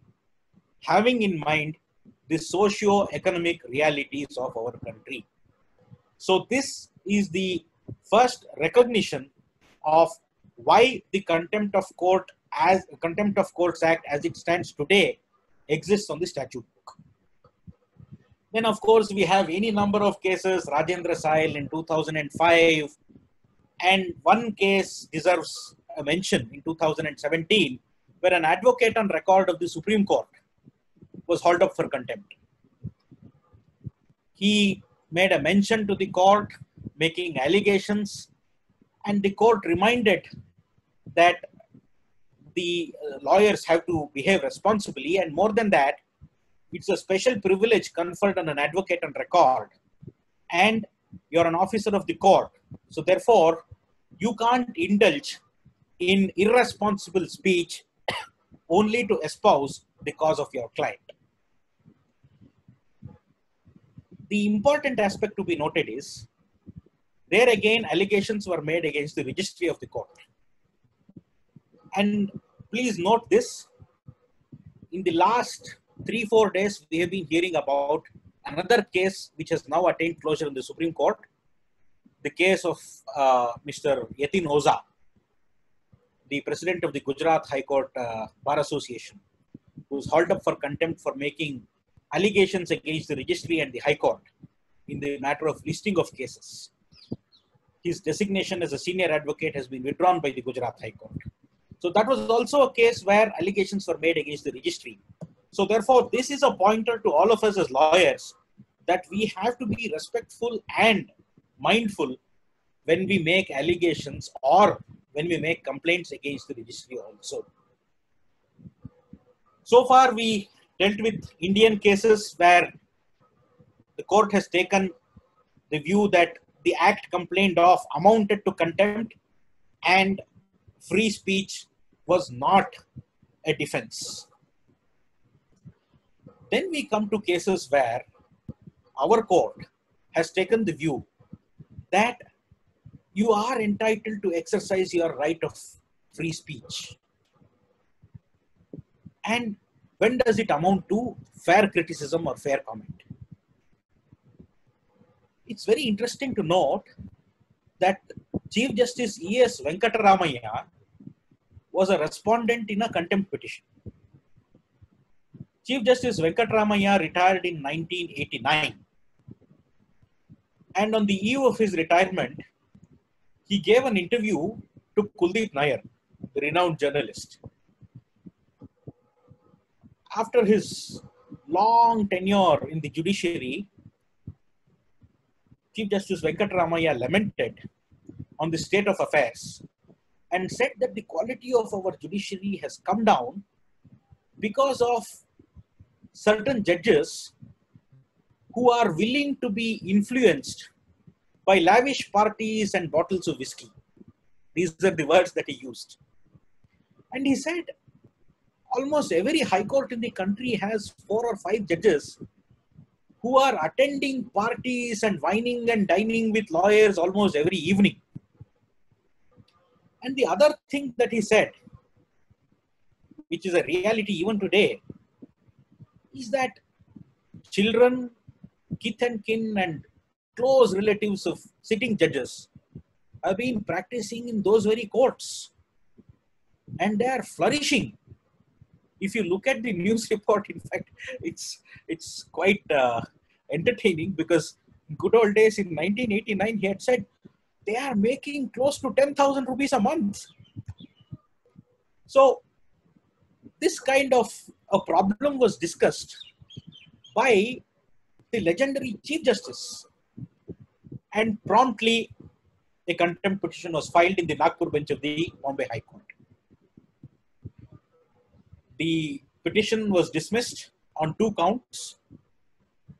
having in mind the socio-economic realities of our country. So this is the first recognition of why the contempt of court as contempt of courts act as it stands today exists on the statute book. Then of course we have any number of cases, Rajendra Sail in 2005, and one case deserves a mention in 2017, where an advocate on record of the Supreme Court was hauled up for contempt. He made a mention to the court, making allegations, and the court reminded that the uh, lawyers have to behave responsibly, and more than that, it's a special privilege conferred on an advocate on record, and you're an officer of the court. So, therefore, you can't indulge in irresponsible speech [coughs] only to espouse the cause of your client. The important aspect to be noted is there again allegations were made against the registry of the court. And please note this in the last three, four days, we have been hearing about another case which has now attained closure in the Supreme Court the case of uh, Mr. Yatin Oza, the president of the Gujarat High Court uh, Bar Association, who was hauled up for contempt for making allegations against the registry and the High Court in the matter of listing of cases. His designation as a senior advocate has been withdrawn by the Gujarat High Court. So that was also a case where allegations were made against the registry. So therefore, this is a pointer to all of us as lawyers that we have to be respectful and mindful when we make allegations or when we make complaints against the registry also. So far, we dealt with Indian cases where the court has taken the view that the act complained of amounted to contempt and free speech was not a defense. Then we come to cases where our court has taken the view that you are entitled to exercise your right of free speech. And when does it amount to fair criticism or fair comment? It's very interesting to note that Chief Justice E.S. Venkataramiah was a respondent in a contempt petition. Chief Justice Venkataramiah retired in 1989. And on the eve of his retirement, he gave an interview to Kuldip Nayar, the renowned journalist. After his long tenure in the judiciary, Chief Justice Venkataramiah lamented on the state of affairs and said that the quality of our judiciary has come down because of certain judges who are willing to be influenced by lavish parties and bottles of whiskey. These are the words that he used. And he said almost every high court in the country has four or five judges who are attending parties and wining and dining with lawyers almost every evening. And the other thing that he said, which is a reality even today, is that children, kith and kin, and close relatives of sitting judges have been practicing in those very courts. And they are flourishing. If you look at the news [laughs] report, in fact, it's it's quite uh, entertaining because good old days in 1989, he had said they are making close to 10,000 rupees a month. So this kind of a problem was discussed by the legendary Chief Justice and promptly a contempt petition was filed in the Nagpur bench of the Bombay High Court. The petition was dismissed on two counts.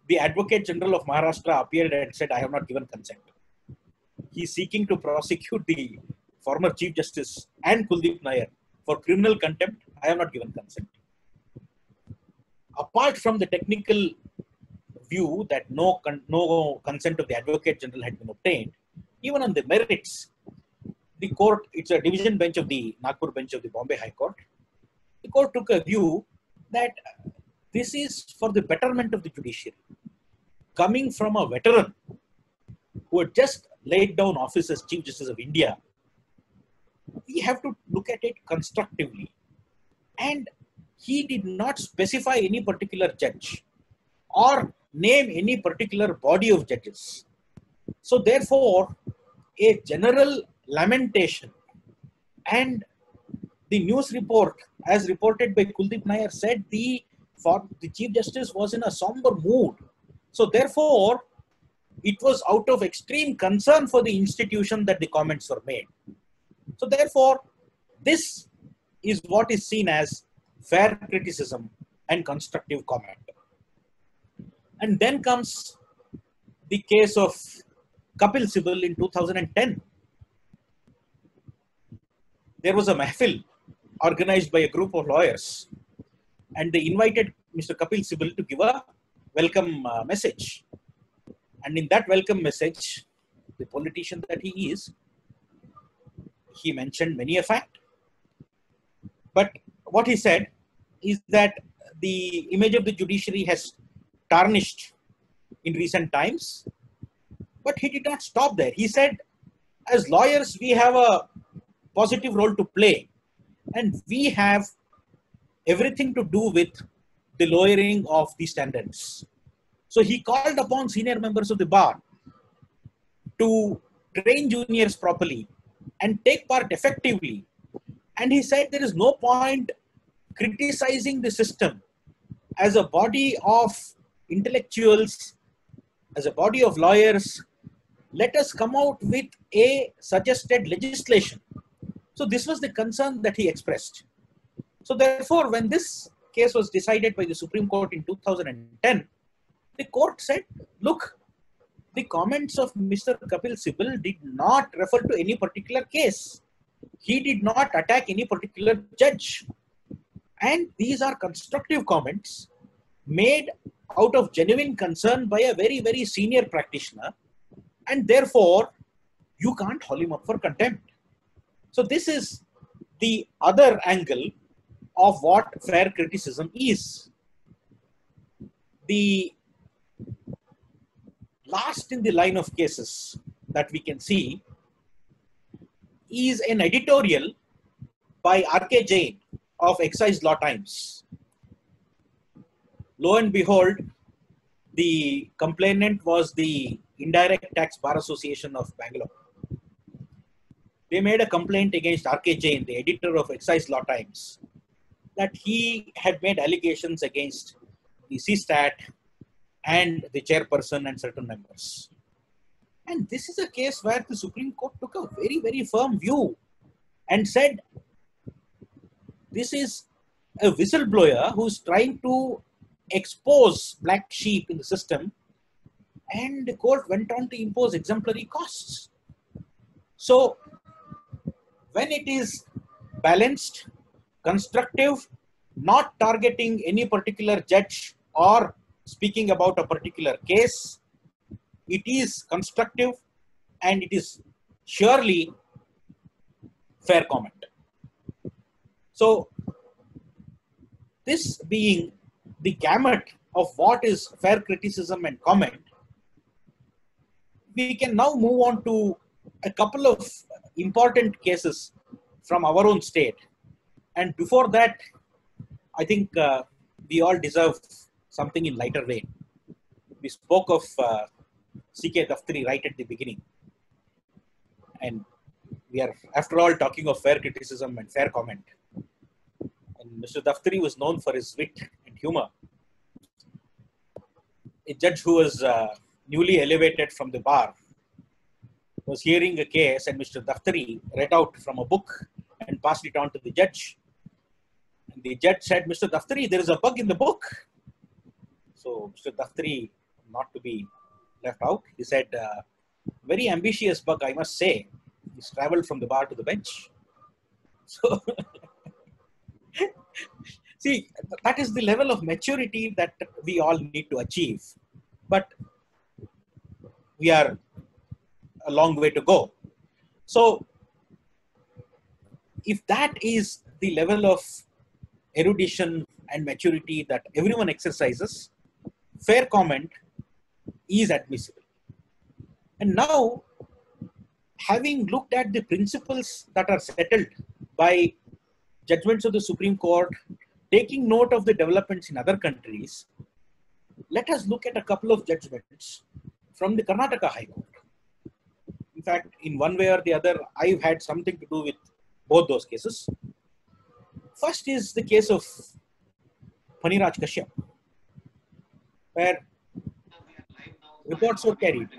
The Advocate General of Maharashtra appeared and said, I have not given consent. He is seeking to prosecute the former Chief Justice and Kuldip Nayar for criminal contempt. I have not given consent. Apart from the technical view that no, con- no consent of the Advocate General had been obtained, even on the merits, the court, it's a division bench of the Nagpur bench of the Bombay High Court, the court took a view that this is for the betterment of the judiciary. Coming from a veteran who had just laid down office as Chief Justice of India, we have to look at it constructively. And he did not specify any particular judge or name any particular body of judges. So, therefore, a general lamentation and the news report, as reported by Kuldip Nayar, said the for the Chief Justice was in a somber mood. So, therefore, it was out of extreme concern for the institution that the comments were made. So, therefore, this is what is seen as fair criticism and constructive comment. And then comes the case of Kapil Sibal in 2010. There was a [laughs] mahfil organized by a group of lawyers, and they invited Mr. Kapil Sibal to give a welcome uh, message. And in that welcome message, the politician that he is, he mentioned many a fact. But what he said is that the image of the judiciary has tarnished in recent times. But he did not stop there. He said, as lawyers, we have a positive role to play, and we have everything to do with the lowering of the standards. So he called upon senior members of the bar to train juniors properly and take part effectively. And he said there is no point criticizing the system as a body of intellectuals, as a body of lawyers. Let us come out with a suggested legislation. So this was the concern that he expressed. So therefore, when this case was decided by the Supreme Court in 2010, the court said, look, the comments of Mr. Kapil Sibal did not refer to any particular case. He did not attack any particular judge. And these are constructive comments made out of genuine concern by a very, very senior practitioner. And therefore, you can't haul him up for contempt. So, this is the other angle of what fair criticism is. The last in the line of cases that we can see is an editorial by R.K. Jain of Excise Law Times. Lo and behold, The complainant was the Indirect Tax Bar Association of Bangalore. They made a complaint against R.K. Jain, the editor of Excise Law Times, that he had made allegations against the CESTAT and the chairperson and certain members. And this is a case where the Supreme Court took a very, very firm view and said this is a whistleblower who's trying to expose black sheep in the system, and the court went on to impose exemplary costs. So, when it is balanced, constructive, not targeting any particular judge or speaking about a particular case, it is constructive and it is surely fair comment. So, this being the gamut of what is fair criticism and comment, we can now move on to a couple of important cases from our own state. And before that, I think uh, we all deserve something in lighter vein. We spoke of uh, CK Daphtary right at the beginning. And we are, after all, talking of fair criticism and fair comment. And Mr. Daphtary was known for his wit and humor. A judge who was uh, newly elevated from the bar was hearing a case, and Mr. Daphtary read out from a book and passed it on to the judge. And the judge said, Mr. Daphtary, there is a bug in the book. So Mr. Daphtary, not to be left out, he said, uh, very ambitious bug, I must say. He's traveled from the bar to the bench. [laughs] So, [laughs] see, that is the level of maturity that we all need to achieve. But we are a long way to go. So, if that is the level of erudition and maturity that everyone exercises, fair comment is admissible. And now, having looked at the principles that are settled by judgments of the Supreme Court, taking note of the developments in other countries, let us look at a couple of judgments from the Karnataka High Court. In fact, in one way or the other, I've had something to do with both those cases. First is the case of Phaniraj Kashyap, where reports were carried.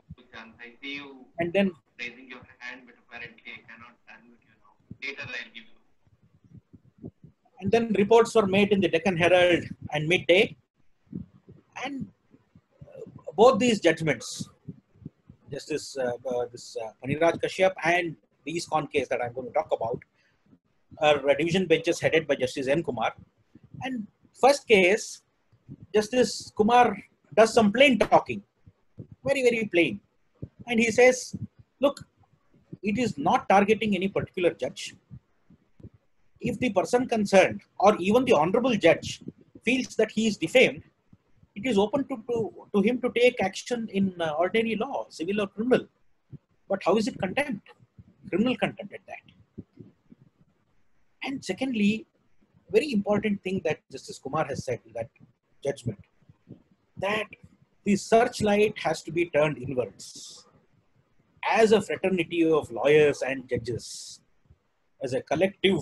And then raising your hand, but apparently I cannot unmute you now. Later I'll give you. and then reports were made in the Deccan Herald and Midday. And uh, both these judgments, Justice uh, uh, this uh, Phaniraj Kashyap and the ISKCON case that I'm going to talk about, are uh, division benches headed by Justice N. Kumar. And first case, Justice Kumar does some plain talking, very, very plain. And he says, look, it is not targeting any particular judge if the person concerned or even the honorable judge feels that he is defamed, it is open to, to, to him to take action in uh, ordinary law, civil or criminal. But how is it contempt? Criminal contempt at that. And secondly, very important thing that Justice Kumar has said in that judgment, that the searchlight has to be turned inwards. As a fraternity of lawyers and judges, as a collective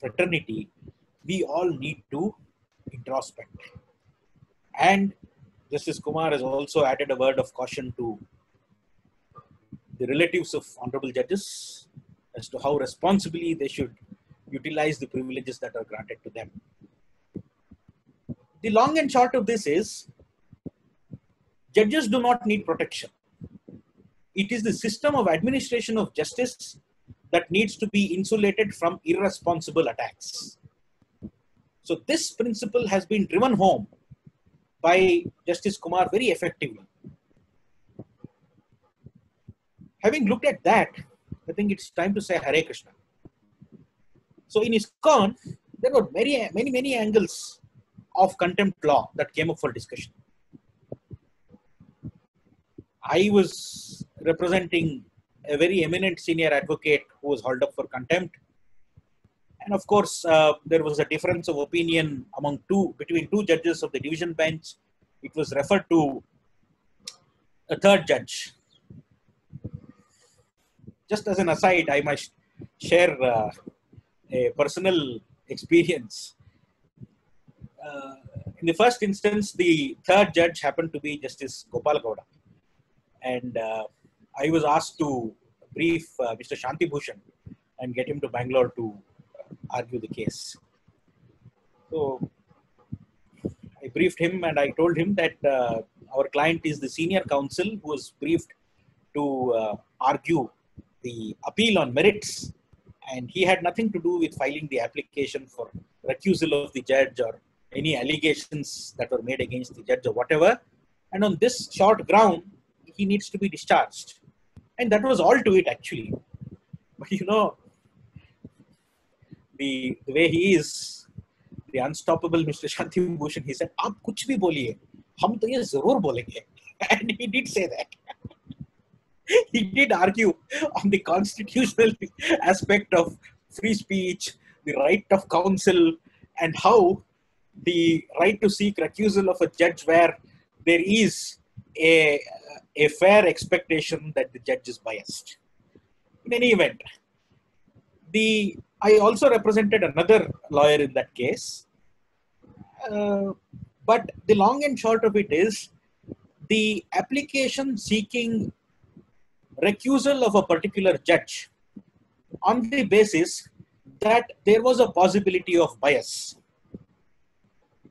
fraternity, we all need to introspect. And Justice Kumar has also added a word of caution to the relatives of honorable judges as to how responsibly they should utilize the privileges that are granted to them. The long and short of this is judges do not need protection. It is the system of administration of justice that needs to be insulated from irresponsible attacks. So this principle has been driven home by Justice Kumar very effectively. Having looked at that, I think it's time to say Hare Krishna. So in ISKCON, there were many, many, many angles of contempt law that came up for discussion. I was representing a very eminent senior advocate who was hauled up for contempt. And of course, uh, there was a difference of opinion among two between two judges of the division bench it was referred to a third judge. Just as an aside, I must share uh, a personal experience. Uh, in the first instance, the third judge happened to be Justice Gopal Gowda. And uh, I was asked to brief uh, Mr. Shanti Bhushan and get him to Bangalore to argue the case. So I briefed him and I told him that uh, our client is the senior counsel who was briefed to uh, argue the appeal on merits and he had nothing to do with filing the application for recusal of the judge or any allegations that were made against the judge or whatever. And on this short ground, he needs to be discharged. And that was all to it actually. But [laughs] you know, the, the way he is, the unstoppable Mr. Shanti Bhushan, he said, आप कुछ भी बोलिए, हम तो ये जरूर बोलेंगे. And he did say that. [laughs] he did argue on the constitutional [laughs] aspect of free speech, the right of counsel, and how the right to seek recusal of a judge where there is a, a fair expectation that the judge is biased. In any event, the I also represented another lawyer in that case. Uh, but the long and short of it is the application seeking recusal of a particular judge on the basis that there was a possibility of bias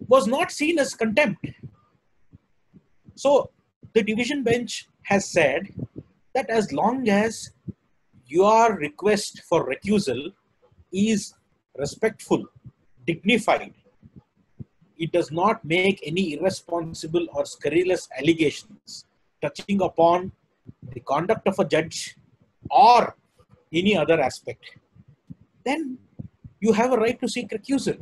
was not seen as contempt. So the division bench has said that as long as your request for recusal is respectful, dignified, it does not make any irresponsible or scurrilous allegations touching upon the conduct of a judge or any other aspect, then you have a right to seek recusal.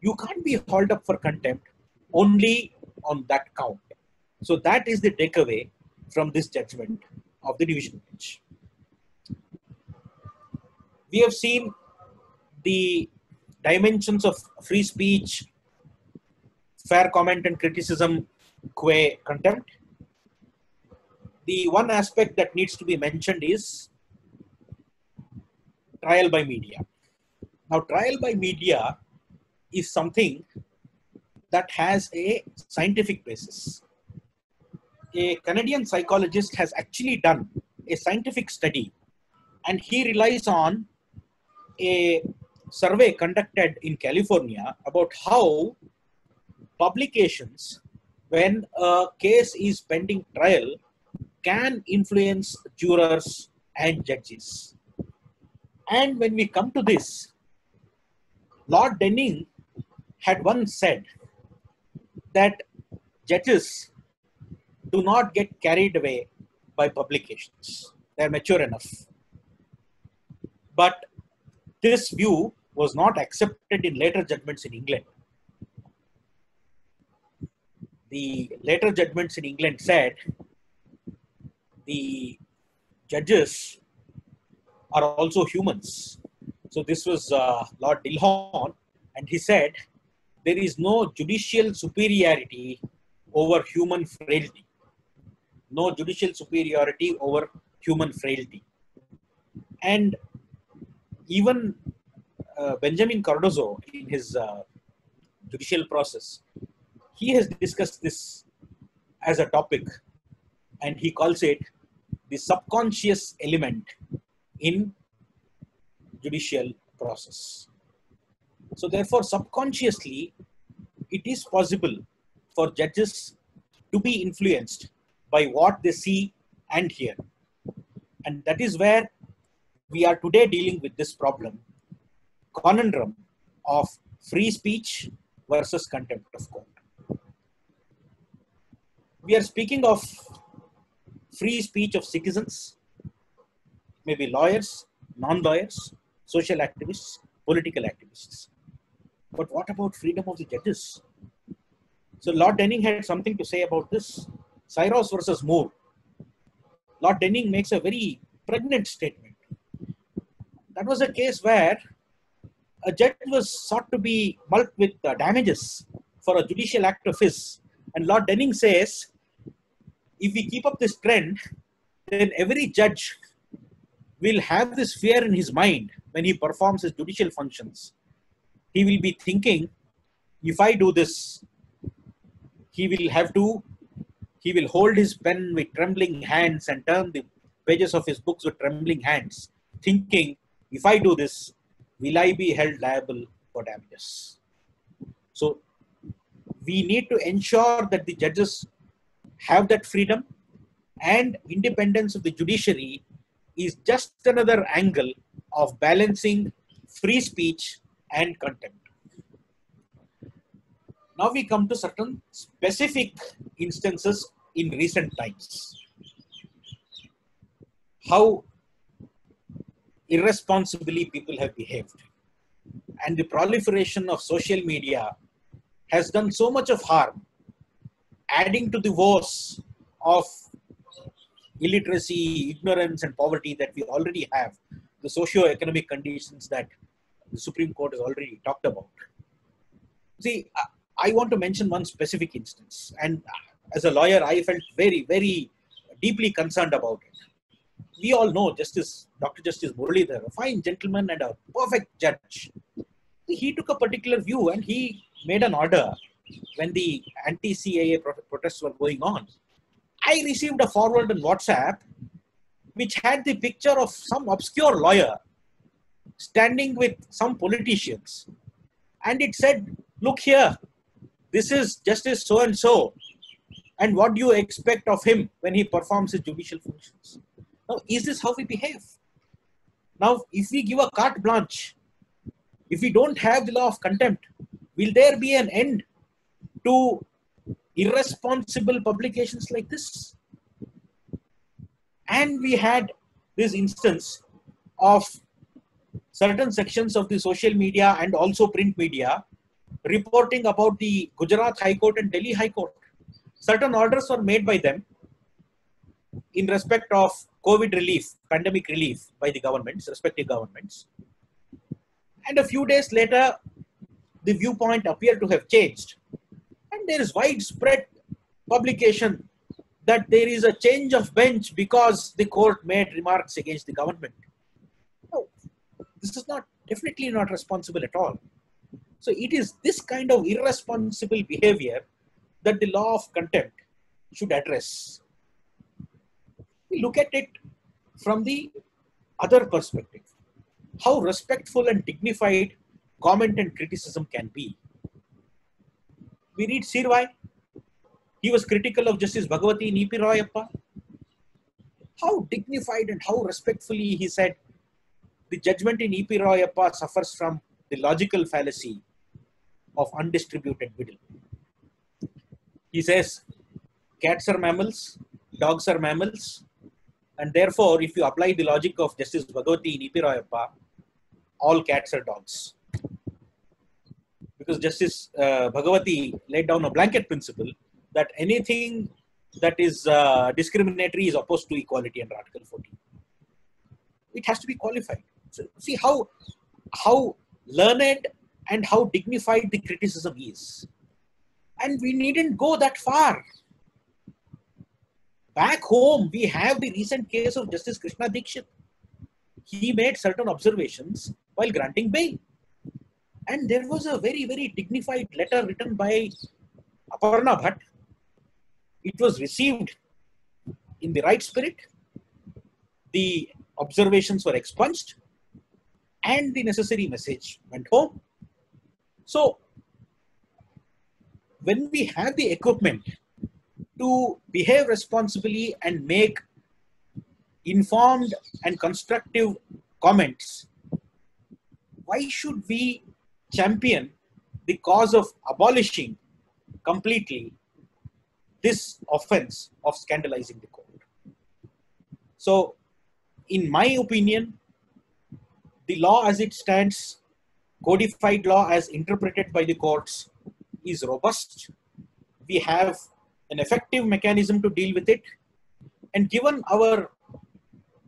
You can't be hauled up for contempt only on that count. So that is the takeaway from this judgment of the division bench. We have seen the dimensions of free speech, fair comment and criticism, qua contempt the one aspect that needs to be mentioned is trial by media. Now, trial by media is something that has a scientific basis. A Canadian psychologist has actually done a scientific study and he relies on a survey conducted in California about how publications, when a case is pending trial, can influence jurors and judges. And when we come to this, Lord Denning had once said that judges do not get carried away by publications. They're mature enough. But this view was not accepted in later judgments in England. The later judgments in England said the judges are also humans. So this was uh, Lord Dilhorne, and he said there is no judicial superiority over human frailty. No judicial superiority over human frailty. And even uh, Benjamin Cardozo, in his uh, judicial process, he has discussed this as a topic and he calls it the subconscious element in judicial process. So therefore, subconsciously, it is possible for judges to be influenced by what they see and hear. And that is where we are today dealing with this problem, conundrum of free speech versus contempt of court. We are speaking of free speech of citizens, maybe lawyers, non-lawyers, social activists, political activists. But what about freedom of the judges? So Lord Denning had something to say about this. Sirros versus Moore. Lord Denning makes a very pregnant statement. That was a case where a judge was sought to be mulcted with uh, damages for a judicial act of his And Lord Denning says, if we keep up this trend, then every judge will have this fear in his mind when he performs his judicial functions. He will be thinking, if I do this, he will have to, he will hold his pen with trembling hands and turn the pages of his books with trembling hands, thinking, if I do this, will I be held liable for damages? So we need to ensure that the judges have that freedom and independence of the judiciary is just another angle of balancing free speech and contempt. Now we come to certain specific instances in recent times. How irresponsibly people have behaved. And the proliferation of social media has done so much of harm, adding to the woes of illiteracy, ignorance, and poverty that we already have, the socio-economic conditions that the Supreme Court has already talked about. See, I want to mention one specific instance, and as a lawyer, I felt very, very deeply concerned about it. We all know Justice Dr. Justice Muralidhar, a fine gentleman and a perfect judge. He took a particular view and he made an order when the anti-CAA protests were going on. I received a forward on WhatsApp which had the picture of some obscure lawyer standing with some politicians. And it said, look here, this is Justice so and so. And what do you expect of him when he performs his judicial functions? Now, is this how we behave? Now, if we give a carte blanche, if we don't have the law of contempt, will there be an end to irresponsible publications like this? And we had this instance of certain sections of the social media and also print media reporting about the Gujarat High Court and Delhi High Court. Certain orders were made by them in respect of COVID relief, pandemic relief by the governments, respective governments. And a few days later, the viewpoint appeared to have changed. And there is widespread publication that there is a change of bench because the court made remarks against the government. No, this is not definitely not responsible at all. So it is this kind of irresponsible behavior that the law of contempt should address. Look at it from the other perspective. How respectful and dignified comment and criticism can be. We read Seervai. He was critical of Justice Bhagavati Nipi Royappa. How dignified and how respectfully he said, the judgment in E.P. Royappa suffers from the logical fallacy of undistributed middle. He says, cats are mammals, dogs are mammals, and therefore, if you apply the logic of Justice Bhagavati in E.P. Royappa, all cats are dogs. Because Justice uh, Bhagavati laid down a blanket principle that anything that is uh, discriminatory is opposed to equality under Article 14. It has to be qualified. So see how how learned and how dignified the criticism is. And we needn't go that far. Back home, we have the recent case of Justice Krishna Dixit. He made certain observations while granting bail. And there was a very, very dignified letter written by Aparna Bhatt. It was received in the right spirit. The observations were expunged and the necessary message went home. So, when we have the equipment to behave responsibly and make informed and constructive comments, why should we champion the cause of abolishing completely this offense of scandalizing the court? So, in my opinion, the law as it stands codified law as interpreted by the courts is robust. We have an effective mechanism to deal with it. And given our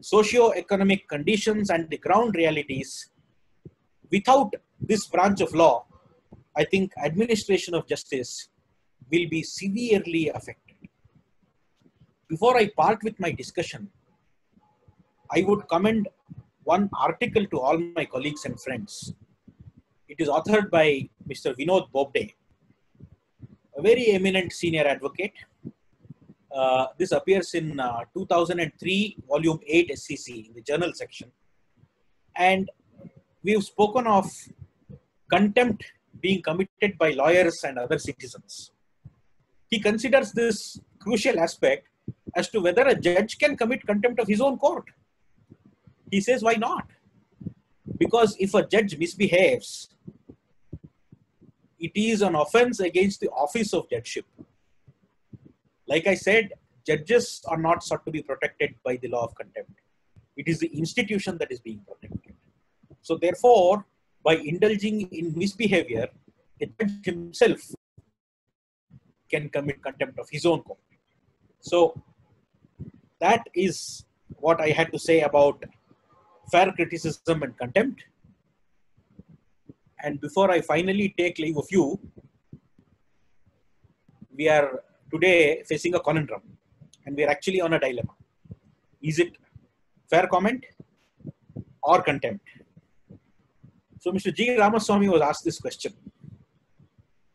socio-economic conditions and the ground realities, without this branch of law, I think administration of justice will be severely affected. Before I part with my discussion, I would commend one article to all my colleagues and friends. It is authored by Mr. Vinod Bobde, a very eminent senior advocate. Uh, this appears in uh, 2003, volume 8 SCC in the journal section. And we've spoken of contempt being committed by lawyers and other citizens. He considers this crucial aspect as to whether a judge can commit contempt of his own court. He says, why not? Because if a judge misbehaves, it is an offense against the office of judgeship. Like I said, judges are not sought to be protected by the law of contempt. It is the institution that is being protected. So, therefore, by indulging in misbehavior, a judge himself can commit contempt of his own court. So, that is what I had to say about fair criticism and contempt. And before I finally take leave of you, we are today facing a conundrum and we are actually on a dilemma. Is it fair comment or contempt? So Mr. G. Ramaswamy was asked this question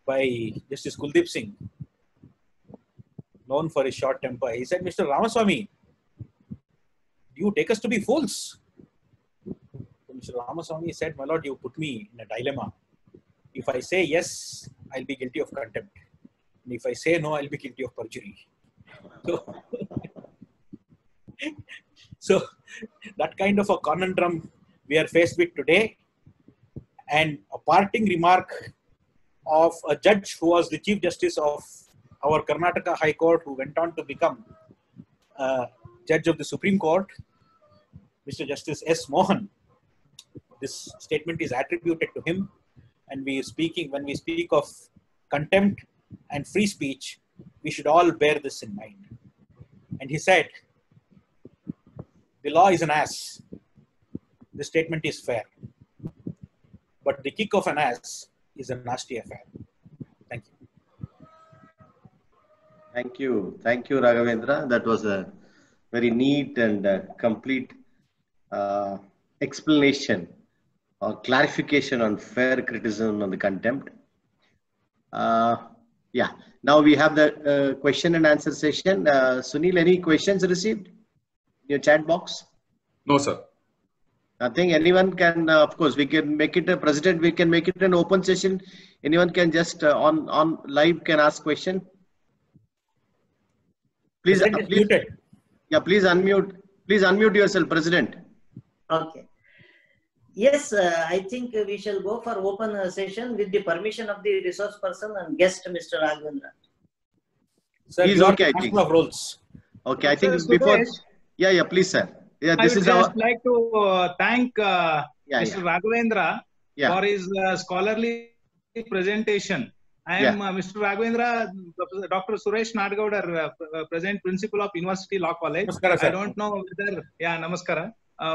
by Justice Kuldeep Singh, known for his short temper. He said, Mr. Ramaswamy, do you take us to be fools? Mr. Ramaswamy said, My lord, you put me in a dilemma. If I say yes, I'll be guilty of contempt. And if I say no, I'll be guilty of perjury. [laughs] So, [laughs] so that kind of a conundrum we are faced with today. And a parting remark of a judge who was the Chief Justice of our Karnataka High Court, who went on to become uh, Judge of the Supreme Court, Mr. Justice S. Mohan. This statement is attributed to him, and we speaking when we speak of contempt and free speech, we should all bear this in mind. And he said, "The law is an ass. The statement is fair, but the kick of an ass is a nasty affair." Thank you. Thank you. Thank you, Raghavendra. That was a very neat and uh, complete uh, explanation or clarification on fair criticism on the contempt. Uh, yeah. Now we have the uh, question and answer session. Uh, Sunil, any questions received in your chat box? No, sir. Nothing. Anyone can, uh, of course, we can make it a president. We can make it an open session. Anyone can just uh, on on live can ask question. Please, uh, please, yeah, please unmute. Please unmute yourself, President. Okay. Yes, uh, I think we shall go for open uh, session with the permission of the resource person and guest, Mr. Raghavendra. Sir, He's okay, I master think. of roles. Okay, I Sir, think before. Suresh, Yeah, yeah, please, sir. Yeah, I this would is our. just like to uh, thank uh, Yeah, Mr. yeah, Raghavendra yeah. for his uh, scholarly presentation. I am uh, Mr. Raghavendra, Dr. Suresh Nadgowdar, uh, uh, present principal of University Law College. Namaskara, I don't know whether, yeah, namaskara,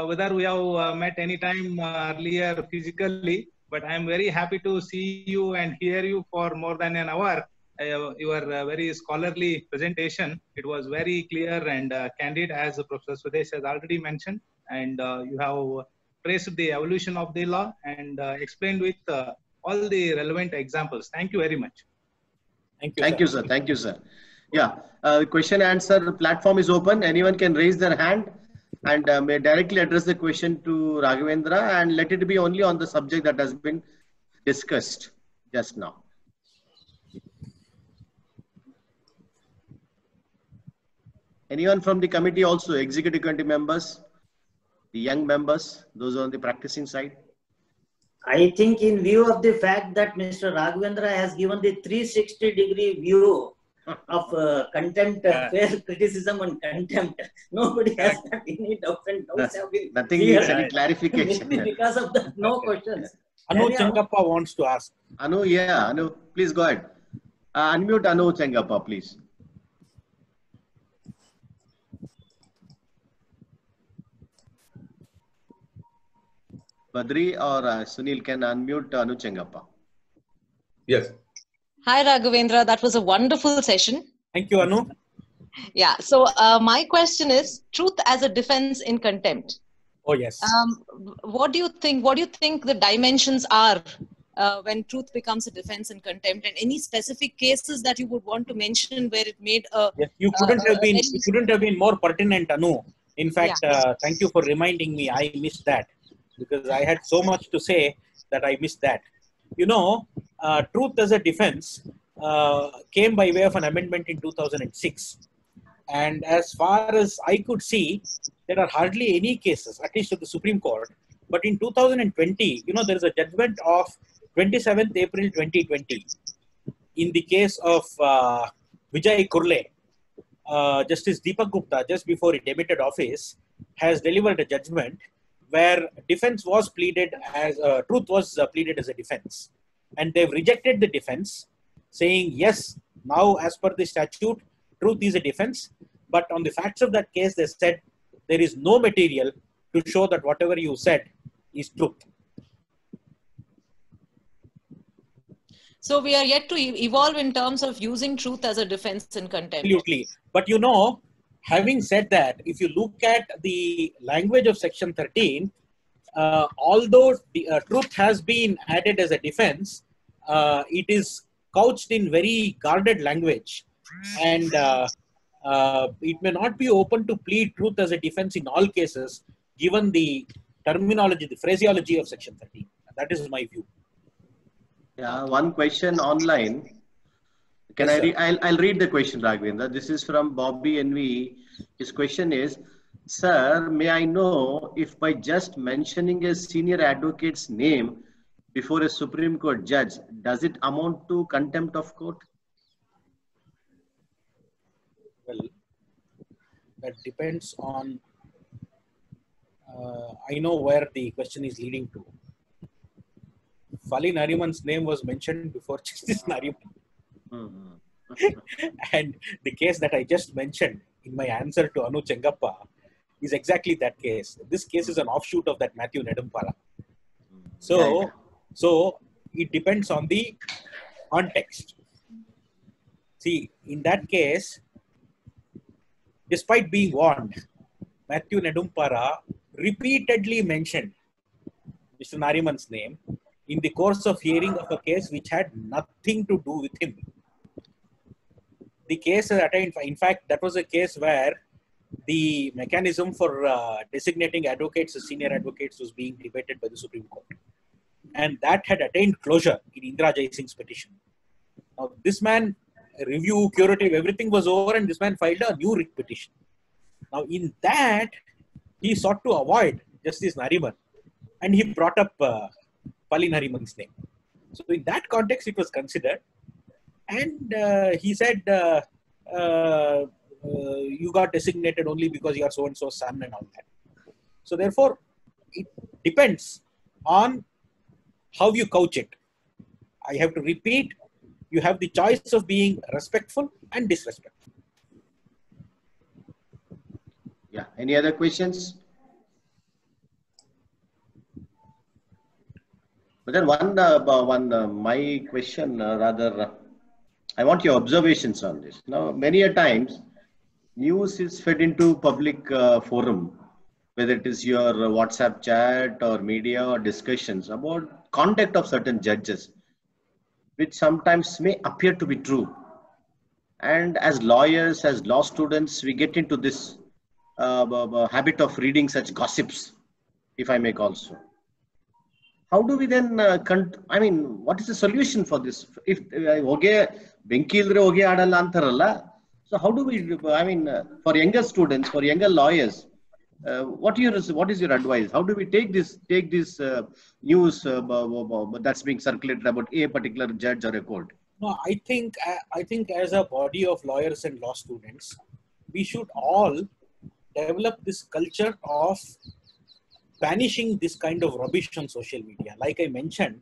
whether we have uh, met any time uh, earlier physically, but I am very happy to see you and hear you for more than an hour. Uh, your uh, very scholarly presentation, it was very clear and uh, candid, as Professor Sudesh has already mentioned, and uh, you have traced the evolution of the law and uh, explained with uh, all the relevant examples. Thank you very much. Thank you. Thank you, sir. Thank you, sir. Yeah, uh, question answer platform is open. Anyone can raise their hand and uh, may directly address the question to Raghavendra and let it be only on the subject that has been discussed just now. Anyone from the committee also, executive committee members, the young members, those on the practicing side? I think in view of the fact that Mr. Raghavendra has given the 360 degree view of uh, contempt, uh, fair criticism and contempt, [laughs] nobody has got [laughs] any doubts and doubts have been Nothing cleared. needs any clarification. [laughs] Because of that, no questions. Anu Yeah. Chengappa wants to ask. Anu, yeah, Anu, please go ahead. Uh, unmute Anu Chengappa, please. Badri or uh, Sunil can unmute Anu Chengappa. Yes. Hi, Raghavendra. That was a wonderful session. Thank you, Anu. Yeah. So, uh, my question is truth as a defense in contempt. Oh, yes. Um, what do you think? What do you think the dimensions are uh, when truth becomes a defense in contempt? And any specific cases that you would want to mention where it made a Yes, you couldn't uh, have been. You couldn't have been more pertinent, Anu. In fact, Yeah. uh, thank you for reminding me. I missed that because I had so much to say that I missed that. You know, uh, truth as a defense uh, came by way of an amendment in 2006, and as far as I could see, there are hardly any cases, at least to the Supreme Court. But in 2020, you know, there is a judgment of 27th April 2020 in the case of uh, Vijay Kurle, uh, Justice Deepak Gupta, just before he demitted office, has delivered a judgment where defense was pleaded as uh, truth was uh, pleaded as a defense, and they've rejected the defense, saying yes, now as per the statute, truth is a defense, but on the facts of that case, they said there is no material to show that whatever you said is truth. so we are yet to evolve in terms of using truth as a defense in contempt. Absolutely. But you know, having said that, if you look at the language of Section 13, uh, although the uh, truth has been added as a defense, uh, it is couched in very guarded language. And uh, uh, it may not be open to plead truth as a defense in all cases, given the terminology, the phraseology of Section 13. That is my view. Yeah, one question online. Can Yes, I read? I'll, I'll read the question, Raghavendra. This is from Bobby NV. His question is, Sir, may I know if by just mentioning a senior advocate's name before a Supreme Court judge, does it amount to contempt of court? Well, that depends on. Uh, I know where the question is leading to. Fali Nariman's name was mentioned before [laughs] Justice Nariman. Mm-hmm. [laughs] and the case that I just mentioned in my answer to Anu Chengappa is exactly that case. This case is an offshoot of that Matthew Nedumpara. So, so it depends on the context. See, in that case, despite being warned, Matthew Nedumpara repeatedly mentioned Mr. Nariman's name in the course of hearing of a case which had nothing to do with him. The case attained, in fact, that was a case where the mechanism for uh, designating advocates as senior advocates was being debated by the Supreme Court. And that had attained closure in Indira Jaising's petition. Now, this man, review, curative, everything was over, and this man filed a new writ petition. Now, in that, he sought to avoid Justice Nariman, and he brought up uh, Fali Nariman's name. So, in that context, it was considered, and uh, he said, uh, uh, "You got designated only because you are so and so son and all that." So, therefore, it depends on how you couch it. I have to repeat, you have the choice of being respectful and disrespectful. Yeah. Any other questions? But then one, uh, one, uh, my question uh, rather, I want your observations on this. Now, many a times, news is fed into public uh, forum, whether it is your WhatsApp chat or media or discussions about conduct of certain judges, which sometimes may appear to be true. And as lawyers, as law students, we get into this uh, habit of reading such gossips, if I may call so. How do we then, uh, I mean, what is the solution for this? If uh, ಹೋಗೆ ಬೆಂಕಿ ಇಲ್ದ್ರೆ ಹೊಗೆ ಆಡಲ್ಲ ಅಂತಾರಲ್ಲ so how do we I mean for younger students for younger lawyers what your what is your advice how do we take this take this uh, news uh, b- b- b- that's being circulated about a particular judge or a court No, I think I think as a body of lawyers and law students, we should all develop this culture of banishing this kind of rubbish on social media. Like I mentioned,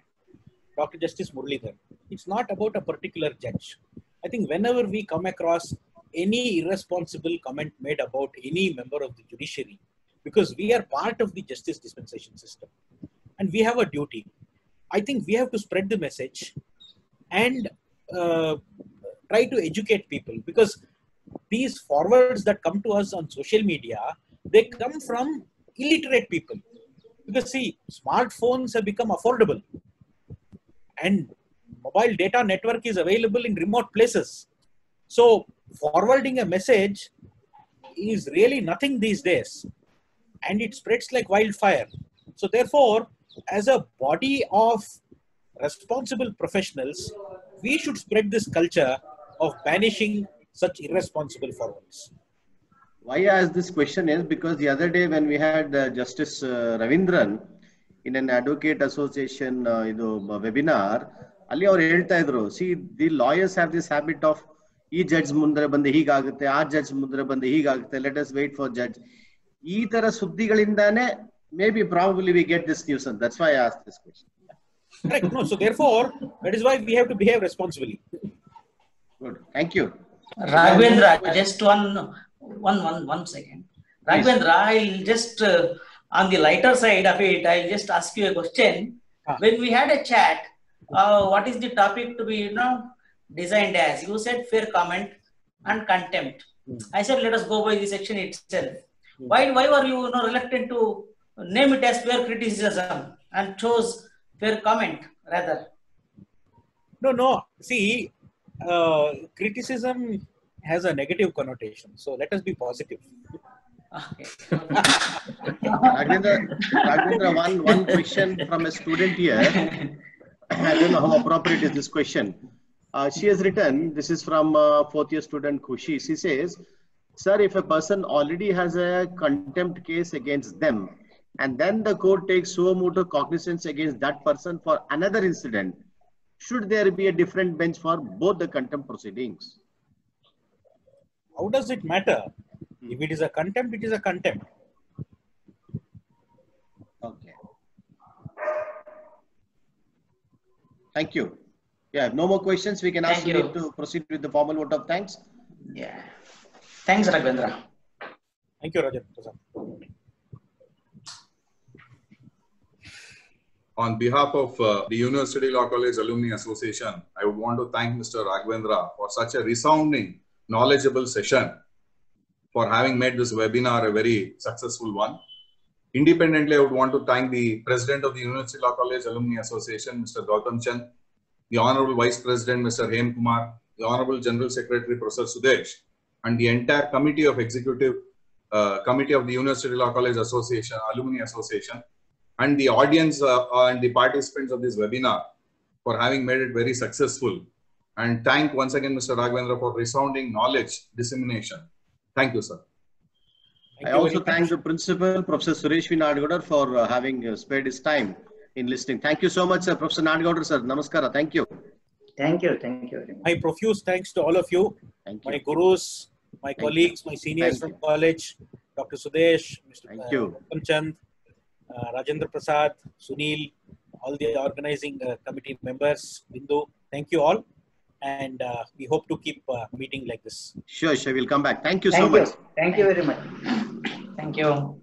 Dr. Justice Muralidhar, it's not about a particular judge. I think whenever we come across any irresponsible comment made about any member of the judiciary, because we are part of the justice dispensation system and we have a duty, I think we have to spread the message and uh, try to educate people. Because these forwards that come to us on social media they come from illiterate people. Because see smartphones have become affordable. And mobile data network is available in remote places. So forwarding a message is really nothing these days and it spreads like wildfire. So therefore, as a body of responsible professionals, we should spread this culture of banishing such irresponsible forwards. Why I ask this question is because the other day when we had uh, Justice uh, Ravindran in an Advocate Association uh, you know, webinar, ಅಲ್ಲಿ ಅವ್ರು ಹೇಳ್ತಾ ಇದ್ರು see the lawyers have this habit of ಈ judge ಮುಂದೆ ಬಂದು ಹೀಗಾಗುತ್ತೆ ಆ judge ಮುಂದೆ ಬಂದು ಹೀಗಾಗುತ್ತೆ let us wait for judge ಈ ತರ ಸುದ್ದಿಗಳಿಂದಾನೇ maybe probably we get this news ಅಂತ that's why as this question correct no so therefore that is why we have to behave responsibly good thank you Raghavendra, just one, one, one, one second. Raghavendra, I'll just, uh, on the lighter side of it, I'll just ask you a question. Ah. When we had a chat, uh, what is the topic to be, you know, designed as? You said fair comment and contempt. I said, let us go by the section itself. Why, why were you, you know, reluctant to name it as fair criticism and chose fair comment rather? no no see uh, criticism has a negative connotation so let us be positive Okay. Raghavendra, Raghavendra, one, one question from a student here. [laughs] I don't know how appropriate is this question. Uh, she has written, this is from uh, fourth year student Khushi. She says, Sir, if a person already has a contempt case against them, and then the court takes suo motu cognizance against that person for another incident, should there be a different bench for both the contempt proceedings? how does it matter if it is a contempt it is a contempt Okay. Thank you. Yeah, no more questions. We can ask you. To proceed with the formal vote of thanks. Yeah. Thanks, Raghavendra. thank you rajan Prasad. On behalf of uh, the University Law College Alumni Association, I would want to thank Mr. Raghavendra for such a resounding, knowledgeable session, for having made this webinar a very successful one. Independently, I would want to thank the President of the University Law College Alumni Association, Mr. Gautam Chand, the Honorable Vice President, Mr. Hem Kumar, the Honorable General Secretary, Professor Sudesh, and the entire Committee of Executive uh, Committee of the University Law College Association, Alumni Association, and the audience uh, and the participants of this webinar for having made it very successful. And thank once again Mr. Raghavendra for resounding knowledge dissemination. Thank you, sir. Thank I also thank the principal, Professor Suresh V. For uh, having uh, spared his time in listening. Thank you so much, sir. Professor Nadgaudar, sir. Namaskara. Thank you. Thank you. Thank you very much. my profuse thanks to all of you Thank my gurus my you. colleagues my seniors Thank from you. college dr sudesh mr Thank uh, you. Chand uh, rajendra prasad sunil all the organizing uh, committee members bindu thank you all and uh, we hope to keep uh, meeting like this Sure, sure. We'll come back. Thank you so you. much. Thank you very much. Thank you.